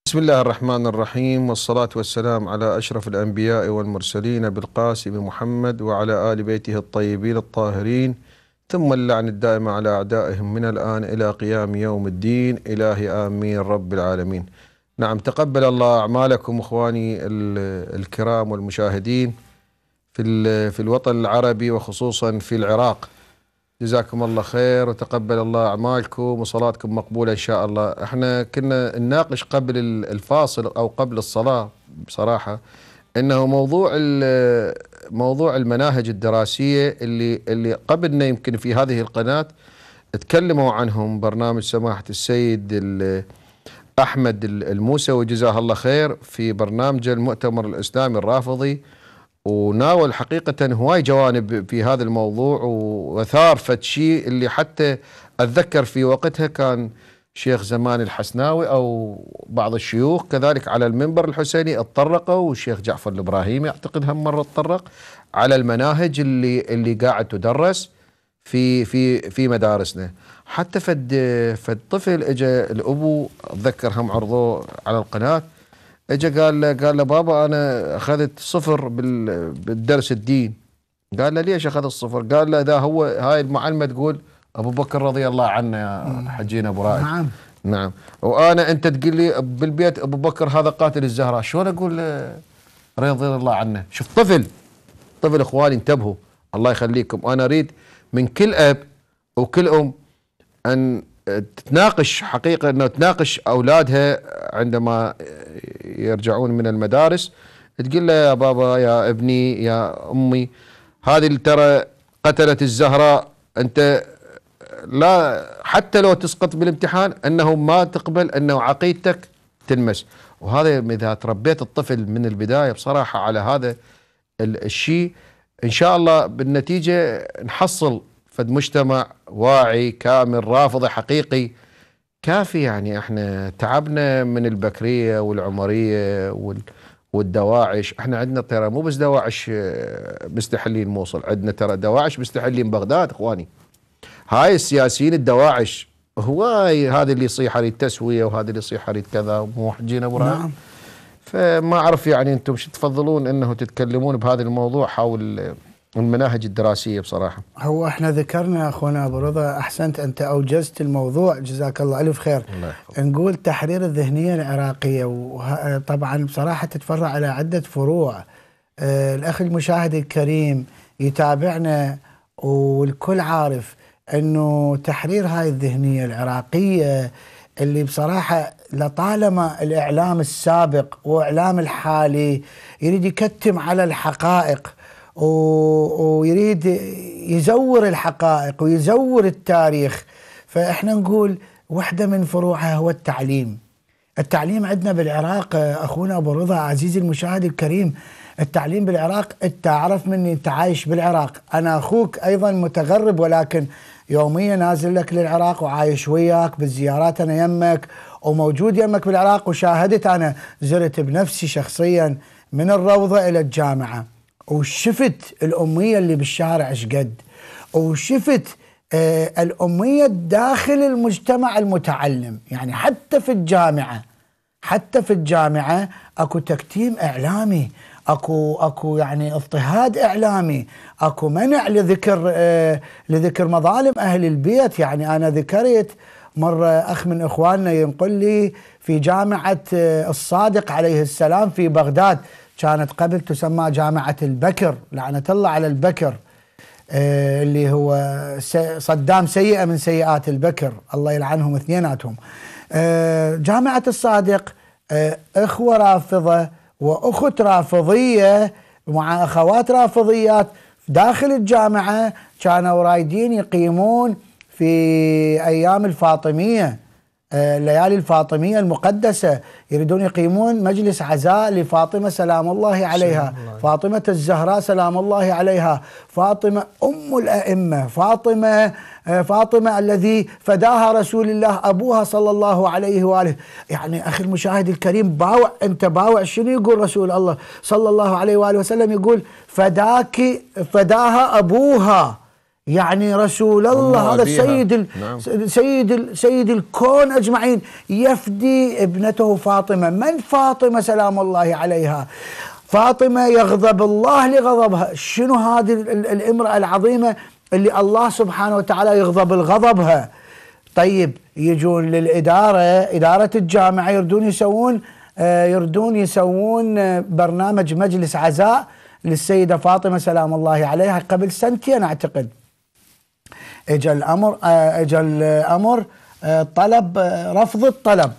بسم الله الرحمن الرحيم والصلاة والسلام على أشرف الأنبياء والمرسلين بالقاسم محمد وعلى آل بيته الطيبين الطاهرين ثم اللعن الدائمة على أعدائهم من الآن إلى قيام يوم الدين إلهي آمين رب العالمين نعم تقبل الله أعمالكم إخواني ال- الكرام والمشاهدين في, في الوطن العربي وخصوصا في العراق جزاكم الله خير وتقبل الله أعمالكم وصلاتكم مقبولة إن شاء الله، إحنا كنا نناقش قبل ال- الفاصل أو قبل الصلاة بصراحة إنه موضوع موضوع المناهج الدراسية اللي اللي قبلنا يمكن في هذه القناة تكلموا عنهم. برنامج سماحة السيد ال- أحمد ال- الموسوي جزاه الله خير في برنامجه المؤتمر الإسلامي الرافضي. وناول حقيقة هواي جوانب في هذا الموضوع وثار فد شيء اللي حتى أتذكر في وقتها كان شيخ زمان الحسناوي أو بعض الشيوخ كذلك على المنبر الحسيني اتطرقوا والشيخ جعفر الإبراهيمي أعتقد هم مرة اتطرق على المناهج اللي اللي قاعد تدرس في في في مدارسنا. حتى فد فد طفل اجى الأبو أتذكر هم عرضوه على القناة اجى قال له قال له بابا أنا أخذت صفر بال بالدرس الدين. قال له ليش اخذ الصفر؟ قال له إذا هو هاي المعلمة تقول أبو بكر رضي الله عنه يا حجينا أبو رائد. نعم. نعم. وأنا أنت تقول لي بالبيت أبو بكر هذا قاتل الزهراء. شلون أقول رضي الله عنه. شوف طفل. طفل إخواني انتبهوا. الله يخليكم. أنا أريد من كل أب وكل أم أن تناقش حقيقة إنه تناقش أولادها عندما يرجعون من المدارس تقول له يا بابا يا ابني يا أمي هذه اللي ترى قتلت الزهراء أنت لا حتى لو تسقط بالامتحان أنه ما تقبل أنه عقيدتك تلمس. وهذا إذا تربيت الطفل من البداية بصراحة على هذا ال- الشيء إن شاء الله بالنتيجة نحصل فد مجتمع واعي كامل رافضي حقيقي. كافي يعني إحنا تعبنا من البكرية والعمرية وال والدواعش. إحنا عندنا ترى مو بس دواعش آه، مستحلين موصل عندنا ترى دواعش مستحلين بغداد إخواني هاي السياسيين الدواعش هواي هذا اللي يصيح اريد تسويه وهذا اللي يصيح اريد كذا مو حجينا ابو. نعم. فما أعرف يعني أنتم شو تفضلون إنه تتكلمون بهذا الموضوع حول المناهج الدراسية بصراحة. هو إحنا ذكرنا أخونا أبو رضا أحسنت أنت أوجزت الموضوع. جزاك الله ألف خير. الله. نقول تحرير الذهنية العراقية وطبعا بصراحة تتفرع على عدة فروع. آه، الأخ المشاهد الكريم يتابعنا والكل عارف أنه تحرير هاي الذهنية العراقية اللي بصراحة لطالما الإعلام السابق وإعلام الحالي يريد يكتم على الحقائق. ويريد يزور الحقائق ويزور التاريخ. فإحنا نقول واحدة من فروعها هو التعليم. التعليم عندنا بالعراق أخونا أبو رضا عزيزي المشاهد الكريم التعليم بالعراق أنت عارف مني أنت عايش بالعراق. أنا أخوك أيضا متغرب ولكن يوميا نازل لك للعراق وعايش وياك بالزيارات أنا يمك وموجود يمك بالعراق وشاهدت أنا زرت بنفسي شخصيا من الروضة إلى الجامعة. وشفت الأمية اللي بالشارع إيش قد. وشفت آه الأمية داخل المجتمع المتعلم. يعني حتى في الجامعة حتى في الجامعة أكو تكتيم إعلامي أكو أكو يعني اضطهاد إعلامي أكو منع لذكر آه لذكر مظالم أهل البيت. يعني أنا ذكرت مرة أخ من إخواننا ينقل لي في جامعة آه الصادق عليه السلام في بغداد. كانت قبل تسمى جامعة البكر لعنة الله على البكر آه اللي هو صدام سيئة من سيئات البكر الله يلعنهم اثنيناتهم. آه جامعة الصادق آه إخوة رافضة وأخت رافضية مع أخوات رافضيات داخل الجامعة كانوا رايدين يقيمون في أيام الفاطمية. آه، الليالي الفاطمية المقدسة. يريدون يقيمون مجلس عزاء لفاطمة سلام الله عليها. فاطمة الزهراء سلام الله عليها. فاطمة أم الأئمة. فاطمة آه، فاطمة الذي فداها رسول الله أبوها صلى الله عليه وآله. يعني أخي المشاهد الكريم باوع أنت باوع شنو يقول رسول الله صلى الله عليه وآله وسلم؟ يقول فداك فداها أبوها. يعني رسول الله هذا أبيها. سيد ال... نعم. سيد ال... سيد الكون أجمعين يفدي ابنته فاطمة، من فاطمة سلام الله عليها؟ فاطمة يغضب الله لغضبها، شنو هذه ال- ال- الامرأة العظيمة اللي الله سبحانه وتعالى يغضب لغضبها؟ طيب يجون للإدارة إدارة الجامعة يردون يسوون آه، يردون يسوون آه، برنامج مجلس عزاء للسيدة فاطمة سلام الله عليها قبل سنتين أعتقد. اجى الأمر آه، اجى الأمر آه، طلب آه، رفض الطلب.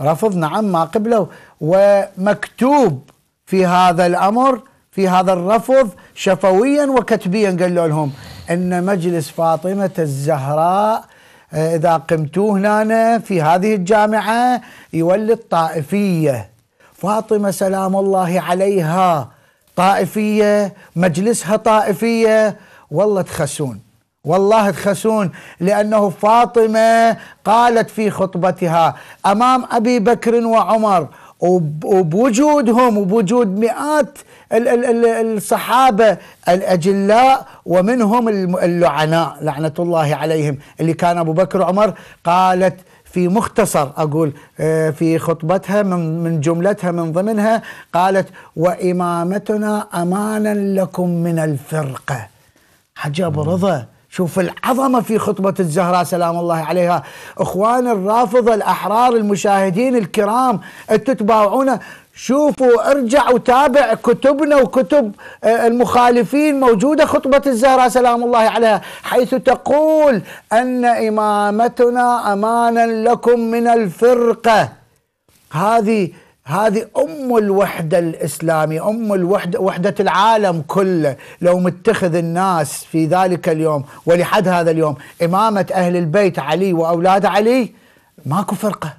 رفض نعم ما قبله. ومكتوب في هذا الأمر في هذا الرفض شفويا وكتبيا قالوا لهم إن مجلس فاطمة الزهراء إذا قمتوه هنا في هذه الجامعة يولد طائفيه فاطمة سلام الله عليها طائفية مجلسها طائفية والله تخسون. والله تخسون لأنه فاطمة قالت في خطبتها أمام أبي بكر وعمر وب- وبوجودهم وبوجود مئات ال- ال- ال- الصحابة الأجلاء ومنهم اللعناء لعنة الله عليهم اللي كان أبو بكر وعمر قالت في مختصر أقول آه، في خطبتها من جملتها من ضمنها قالت وإمامتنا امانا لكم من الفرقة. حج ابو رضا. شوف العظمة في خطبة الزهراء سلام الله عليها. إخوان الرافضة الأحرار المشاهدين الكرام أنتم تتابعونا شوفوا ارجع وتابع كتبنا وكتب آه، المخالفين موجودة خطبة الزهراء سلام الله عليها. حيث تقول أن إمامتنا امانا لكم من الفرقة. هذه هذه أم الوحدة الإسلامية أم الوحده وحدة العالم كله. لو متخذ الناس في ذلك اليوم ولحد هذا اليوم إمامة أهل البيت علي وأولاد علي ماكو فرقة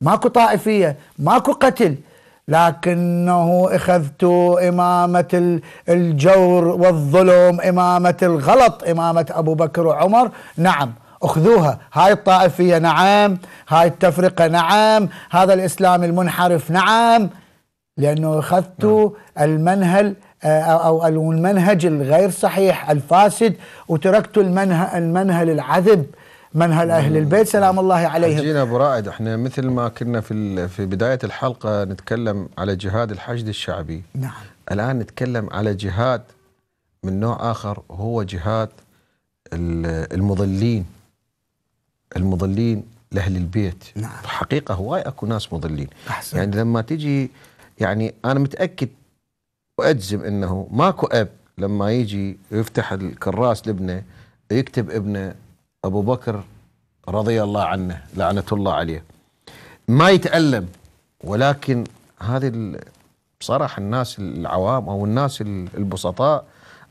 ماكو طائفية ماكو قتل. لكنه أخذت إمامة ال- الجور والظلم إمامة الغلط إمامة أبو بكر وعمر. نعم. أخذوها. هاي الطائفية نعم هاي التفرقة نعم هذا الإسلام المنحرف نعم لأنه اخذت المنهل آه، أو المنهج الغير صحيح الفاسد وتركت المنهل المنهل العذب منهل أهل البيت. سلام الله عليهم. حجينا أبو رائد إحنا مثل ما كنا في في بداية الحلقة نتكلم على جهاد الحشد الشعبي. نعم. الآن نتكلم على جهاد من نوع آخر هو جهاد ال- المضلين. المضلين لأهل البيت نعم. حقيقة هواي أكو ناس مضلين أحسن. يعني لما تجي يعني أنا متأكد وأجزم إنه ماكو أب لما يجي يفتح الكراس لابنه يكتب ابنه أبو بكر رضي الله عنه لعنة الله عليه ما يتألم ولكن هذه بصراحة الناس العوام أو الناس ال- البسطاء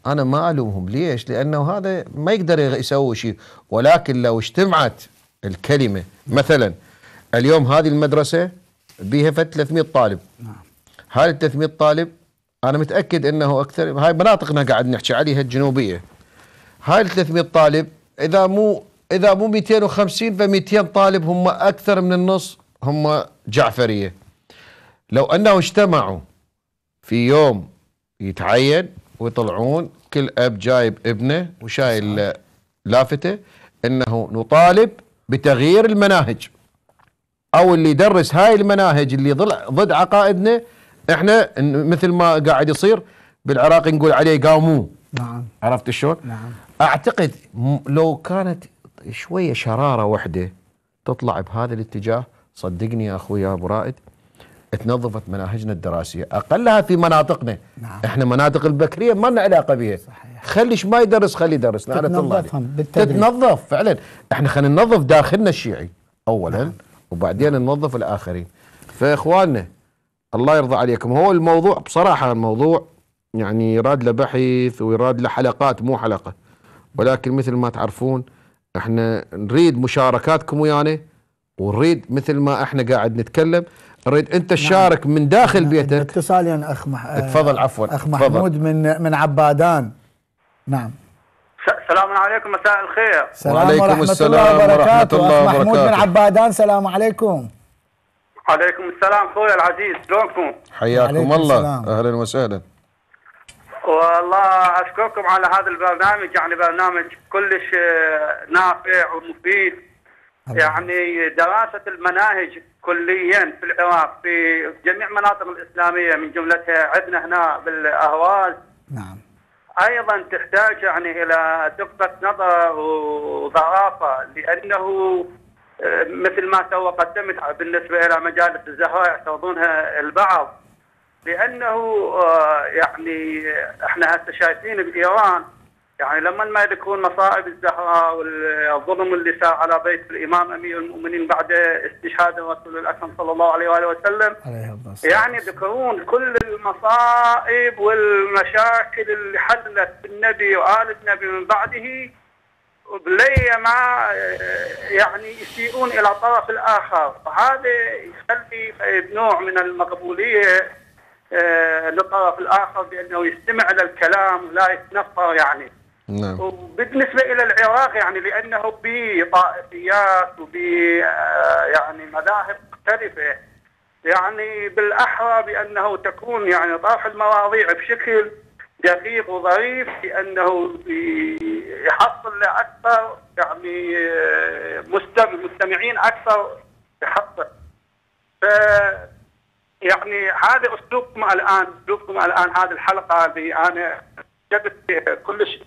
أنا ما ألومهم ليش؟ لأنه هذا ما يقدر يسوي شيء ولكن لو اجتمعت الكلمة. مثلا اليوم هذه المدرسة بيها فت 300 طالب. هاي ال 300 طالب أنا متأكد إنه أكثر هاي مناطقنا قاعد نحكي عليها الجنوبية. هاي ال 300 طالب إذا مو إذا مو 250 ف 200 طالب هم أكثر من النص هم جعفرية. لو انه اجتمعوا في يوم يتعين ويطلعون كل أب جايب ابنه وشايل لافتة إنه نطالب بتغيير المناهج. أو اللي يدرس هاي المناهج اللي ضد عقائدنا إحنا مثل ما قاعد يصير بالعراق نقول عليه قاموه. نعم. عرفت شلون؟ نعم. أعتقد لو كانت شوية شرارة وحدة تطلع بهذا الاتجاه صدقني يا أخوي يا أبو رائد تنظفت مناهجنا الدراسية. أقلها في مناطقنا. نعم. إحنا مناطق البكرية ما لنا علاقة بها. صحيح. خليش ما يدرس خليه يدرس. لعنه الله. تتنظف فعلا. إحنا خلينا ننظف داخلنا الشيعي اولا وبعدين ننظف الآخرين. فإخواننا الله يرضى عليكم. هو الموضوع بصراحة الموضوع يعني يراد له بحث ويراد له حلقات مو حلقة. ولكن مثل ما تعرفون إحنا نريد مشاركاتكم ويانا ونريد مثل ما إحنا قاعد نتكلم نريد أنت تشارك من داخل بيتك. اتصال يا أخ مح... تفضل عفوا أخ. محمود من من عبادان. نعم. السلام عليكم مساء الخير. السلام وعليكم ورحمة السلام الله ورحمة وبركاته. الله أخ محمود وبركاته. عبادان سلام عليكم. عليكم السلام أخوي العزيز شلونكم؟ حياكم الله. السلام. أهلا وسهلا. والله أشكركم على هذا البرنامج. يعني برنامج كلش آه، نافع ومفيد. يعني دراسة المناهج كليا في العراق في جميع مناطق الإسلامية من جملتها عندنا هنا بالأهواز. نعم. أيضا تحتاج يعني إلى دقة نظر وظرافة لأنه آه، مثل ما تو قدمت بالنسبة إلى مجالس الزهراء يعترضونها البعض لأنه آه، يعني إحنا هسه شايفين بإيران يعني لما ما يكون مصائب الزهراء والظلم اللي صار على بيت الإمام أمير المؤمنين بعد استشهاد الرسول الأكرم صلى الله عليه وآله وسلم عليه يعني يذكرون كل المصائب والمشاكل اللي حلت بالنبي وآل النبي من بعده بلي ما يعني يسيئون إلى الطرف الآخر. وهذا يخلي نوع من المقبولية آه، للطرف الآخر بأنه يستمع للكلام لا يتنفر يعني. نعم. وبالنسبة إلى العراق يعني لأنه بطائفيات وب آه، يعني مذاهب مختلفة. يعني بالأحرى بأنه تكون يعني طرح المواضيع بشكل دقيق وظريف لأنه يحصل لأكثر يعني آه، مستمع مستمعين أكثر يحصل. ف يعني هذا أسلوبكم الآن أسلوبكم الآن هذه الحلقة اللي أنا كلش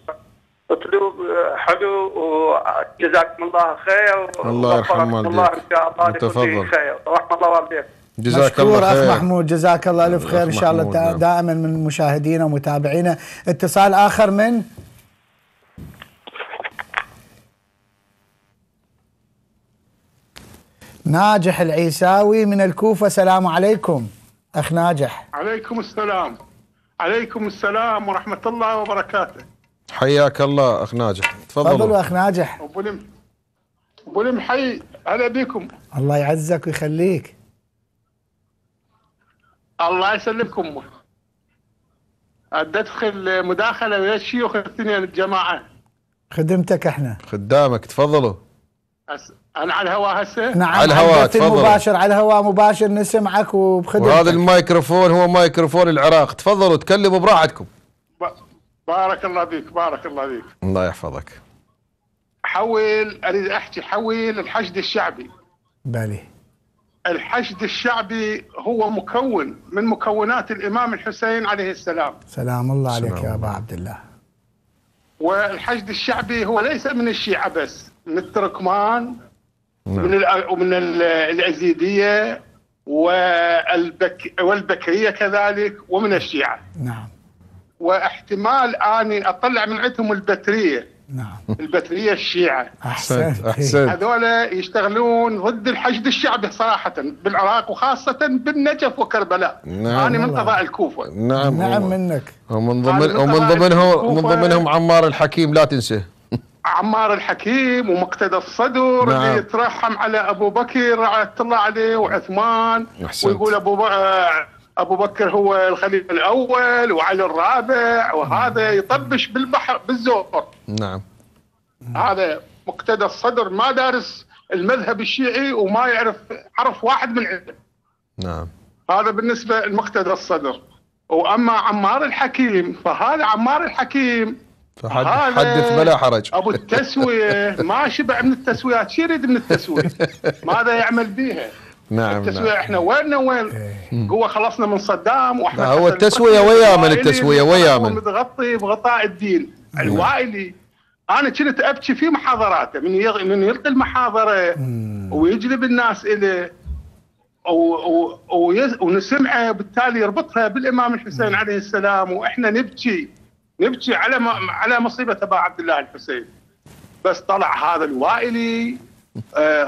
اسلوب حلو وجزاكم الله خير. الله يرحم ووفقكم الله إن شاء الله تفضل. خير. ورحمه الله والديك. جزاك مشكور الله خير. محمود. جزاك الله ألف خير إن شاء الله نعم. دائما من مشاهدينا ومتابعينا. اتصال آخر من؟ ناجح العيساوي من الكوفة. سلام عليكم. أخ ناجح. عليكم السلام. عليكم السلام ورحمة الله وبركاته. حياك الله أخ ناجح. تفضلوا تفضلوا أخ ناجح. أبو لم حي هلا بكم الله يعزك ويخليك. الله يسلمكم. أدخل مداخلة ويا الشيوخ الاثنين الجماعة. خدمتك إحنا. خدامك. تفضلوا. أس... أنا على الهواء هسه؟ نعم على الهواء، تفضل. المباشر على الهواء مباشر نسمعك وبخدمتك. وهذا الميكروفون هو ميكروفون العراق. تفضلوا تكلموا براحتكم. ب... بارك الله بك بارك الله بك الله يحفظك. حول أريد أحكي حول الحشد الشعبي. بالي. الحشد الشعبي هو مكون من مكونات الإمام الحسين عليه السلام. سلام الله عليك سلام يا الله. عبد الله. والحشد الشعبي هو ليس من الشيعة بس من التركمان نعم. من الأ- ومن ال- الأزيدية والبك والبكرية كذلك ومن الشيعة. نعم. واحتمال آني أطلع من عندهم البترية نعم البترية الشيعة أحسنت أحسنت هذول يشتغلون ضد الحشد الشعبي صراحة بالعراق وخاصة بالنجف وكربلاء نعم. أنا من. قضاء الكوفة نعم نعم هو- منك ومن ضمن ومن ضمنهم من. ضمنهم عمار الحكيم لا تنسى عمار الحكيم ومقتدى الصدر نعم. اللي يترحم على أبو بكر رحمه الله عليه وعثمان أحسنت. ويقول أبو ب... أبو بكر هو الخليفة الأول وعلي الرابع وهذا يطبش بالبحر بالزور. نعم. هذا مقتدى الصدر ما دارس المذهب الشيعي وما يعرف حرف واحد من عنده نعم. هذا بالنسبة لمقتدى الصدر. وأما عمار الحكيم فهذا عمار الحكيم. فحد هذا حدث بلا حرج. أبو التسوية ما شبع من التسويات شو يريد من التسوية. ماذا يعمل بيها؟ نعم التسوية نعم. إحنا وين وين قوة خلصنا من صدام واحمد لا، هو البكري ويا من التسوية، ويا هو من. متغطي بغطاء الدين. الوائلي أنا كنت أبكي في محاضراته من يغ... من يلقي المحاضرة ويجلب الناس اليه و... و... ويز... ونسمعه بالتالي يربطها بالإمام الحسين عليه السلام وإحنا نبكي نبكي على ما... على مصيبة أبا عبد الله الحسين. بس طلع هذا الوائلي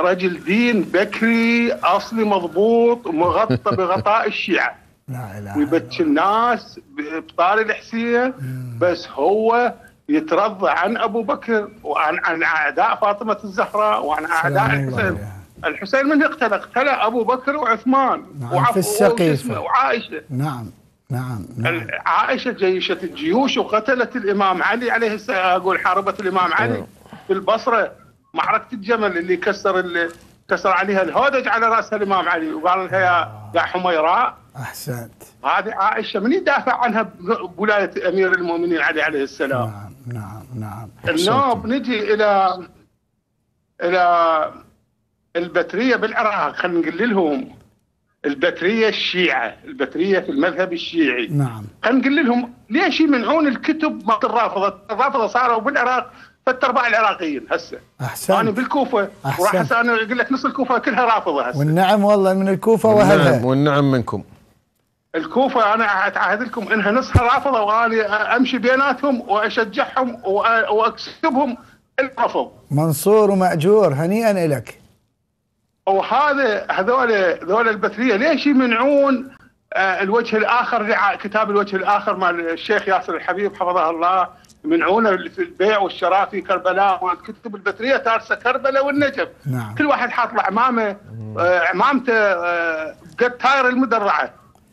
رجل دين بكري أصلي مضبوط مغطى بغطاء الشيعة. لا إله ويبكي الناس بطاري الحسين بس هو يترضى عن أبو بكر وعن عن أعداء فاطمة الزهراء وعن أعداء الحسين. الحسين من اقتلى؟ اقتلى أبو بكر وعثمان نعم، وعف- في السقيفة. واسمه وعائشة. نعم نعم نعم. عائشة جيشت الجيوش وقتلت الإمام علي عليه السلام أقول حاربت الإمام علي في البصرة. معركة الجمل اللي كسر اللي كسر عليها الهودج على راسها الإمام علي وقال لها يا يا حميراء أحسنت. هذه عائشة من يدافع عنها بولاية أمير المؤمنين علي عليه السلام. نعم نعم نعم. النوب نجي إلى إلى البترية بالعراق خلينا نقول لهم البترية الشيعة البترية في المذهب الشيعي. نعم. خلينا نقول لهم ليش يمنعون الكتب مال الرافضه؟ الرافضه صاروا بالعراق ثلاث ارباع العراقيين هسه. أنا أحسنت. بالكوفه. وراح هسه أنا أقول لك نص الكوفة كلها رافضة هسه. والنعم والله من الكوفة وأهلها. والنعم منكم. الكوفة أنا اتعهد لكم إنها نصها رافضة وأنا أمشي بيناتهم وأشجعهم وأكسبهم الرفض. منصور ومأجور هنيئا لك وهذا هذول هذول البتريه ليش يمنعون آه، الوجه الآخر كتاب الوجه الآخر مال الشيخ ياسر الحبيب حفظه الله يمنعونه في البيع والشراء في كربلاء والكتب البترية تارسة كربلاء والنجف. نعم. كل واحد حاط له عمامة آه، عمامته آه، قد تاير المدرعة.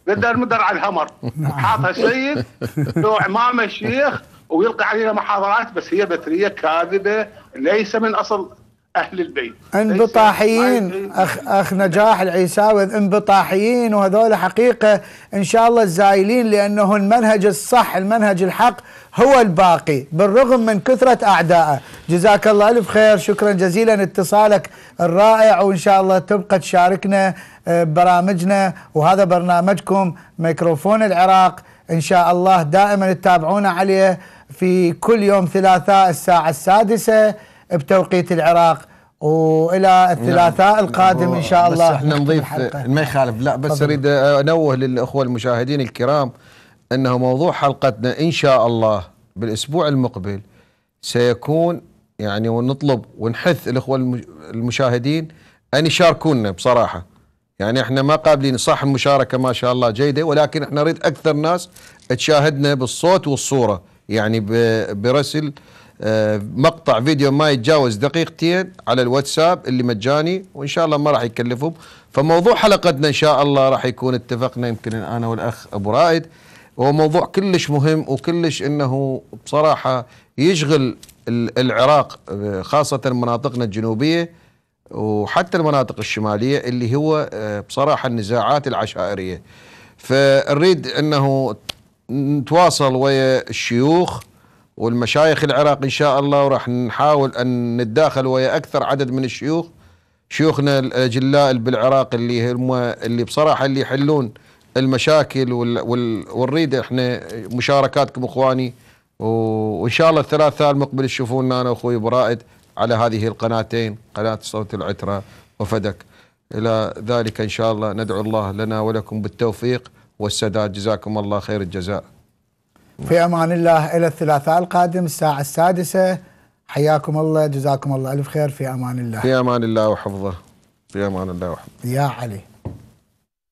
قد المدرعة الهمر. حاطها سيد له عمامة شيخ ويلقي علينا محاضرات بس هي بترية كاذبة ليس من أصل أهل البيت. انبطاحيين. أخ أخ نجاح العيساوي انبطاحيين وهذول حقيقة إن شاء الله الزايلين لأنه المنهج الصح المنهج الحق هو الباقي بالرغم من كثرة أعدائه. جزاك الله ألف خير. شكرا جزيلا. اتصالك الرائع وإن شاء الله تبقى تشاركنا آه، ببرامجنا وهذا برنامجكم ميكروفون العراق. إن شاء الله دائما تتابعونا عليه في كل يوم ثلاثاء الساعة السادسة بتوقيت العراق. وإلى الثلاثاء القادم إن شاء الله. بس إحنا نضيف. ما يخالف. لا بس. أريد أنوه للأخوة المشاهدين الكرام. إنه موضوع حلقتنا إن شاء الله بالأسبوع المقبل سيكون يعني ونطلب ونحث الإخوة الم- المشاهدين أن يشاركونا بصراحة. يعني إحنا ما قابلين صح المشاركة ما شاء الله جيدة ولكن إحنا نريد أكثر ناس تشاهدنا بالصوت والصورة يعني برسل آه، مقطع فيديو ما يتجاوز دقيقتين على الواتساب اللي مجاني وإن شاء الله ما راح يكلفهم. فموضوع حلقتنا إن شاء الله راح يكون اتفقنا يمكن أنا والأخ أبو رائد. هو موضوع كلش مهم وكلش إنه بصراحة يشغل ال- العراق آه، خاصة مناطقنا الجنوبية وحتى المناطق الشمالية اللي هو آه، بصراحة النزاعات العشائرية. فنريد إنه نتواصل ويا الشيوخ والمشايخ العراق إن شاء الله وراح نحاول أن نتداخل ويا أكثر عدد من الشيوخ شيوخنا الأجلاء بالعراق اللي هم اللي بصراحة اللي يحلون المشاكل وال وال ونريد إحنا مشاركاتكم إخواني وإن شاء الله الثلاثاء المقبل تشوفونا أنا وأخوي أبو رائد على هذه القناتين قناة صوت العترة وفدك. إلى ذلك إن شاء الله ندعو الله لنا ولكم بالتوفيق والسداد. جزاكم الله خير الجزاء. في أمان الله إلى الثلاثاء القادم الساعة السادسة. حياكم الله جزاكم الله ألف خير. في أمان الله. في أمان الله وحفظه. في أمان الله وحفظه. يا علي.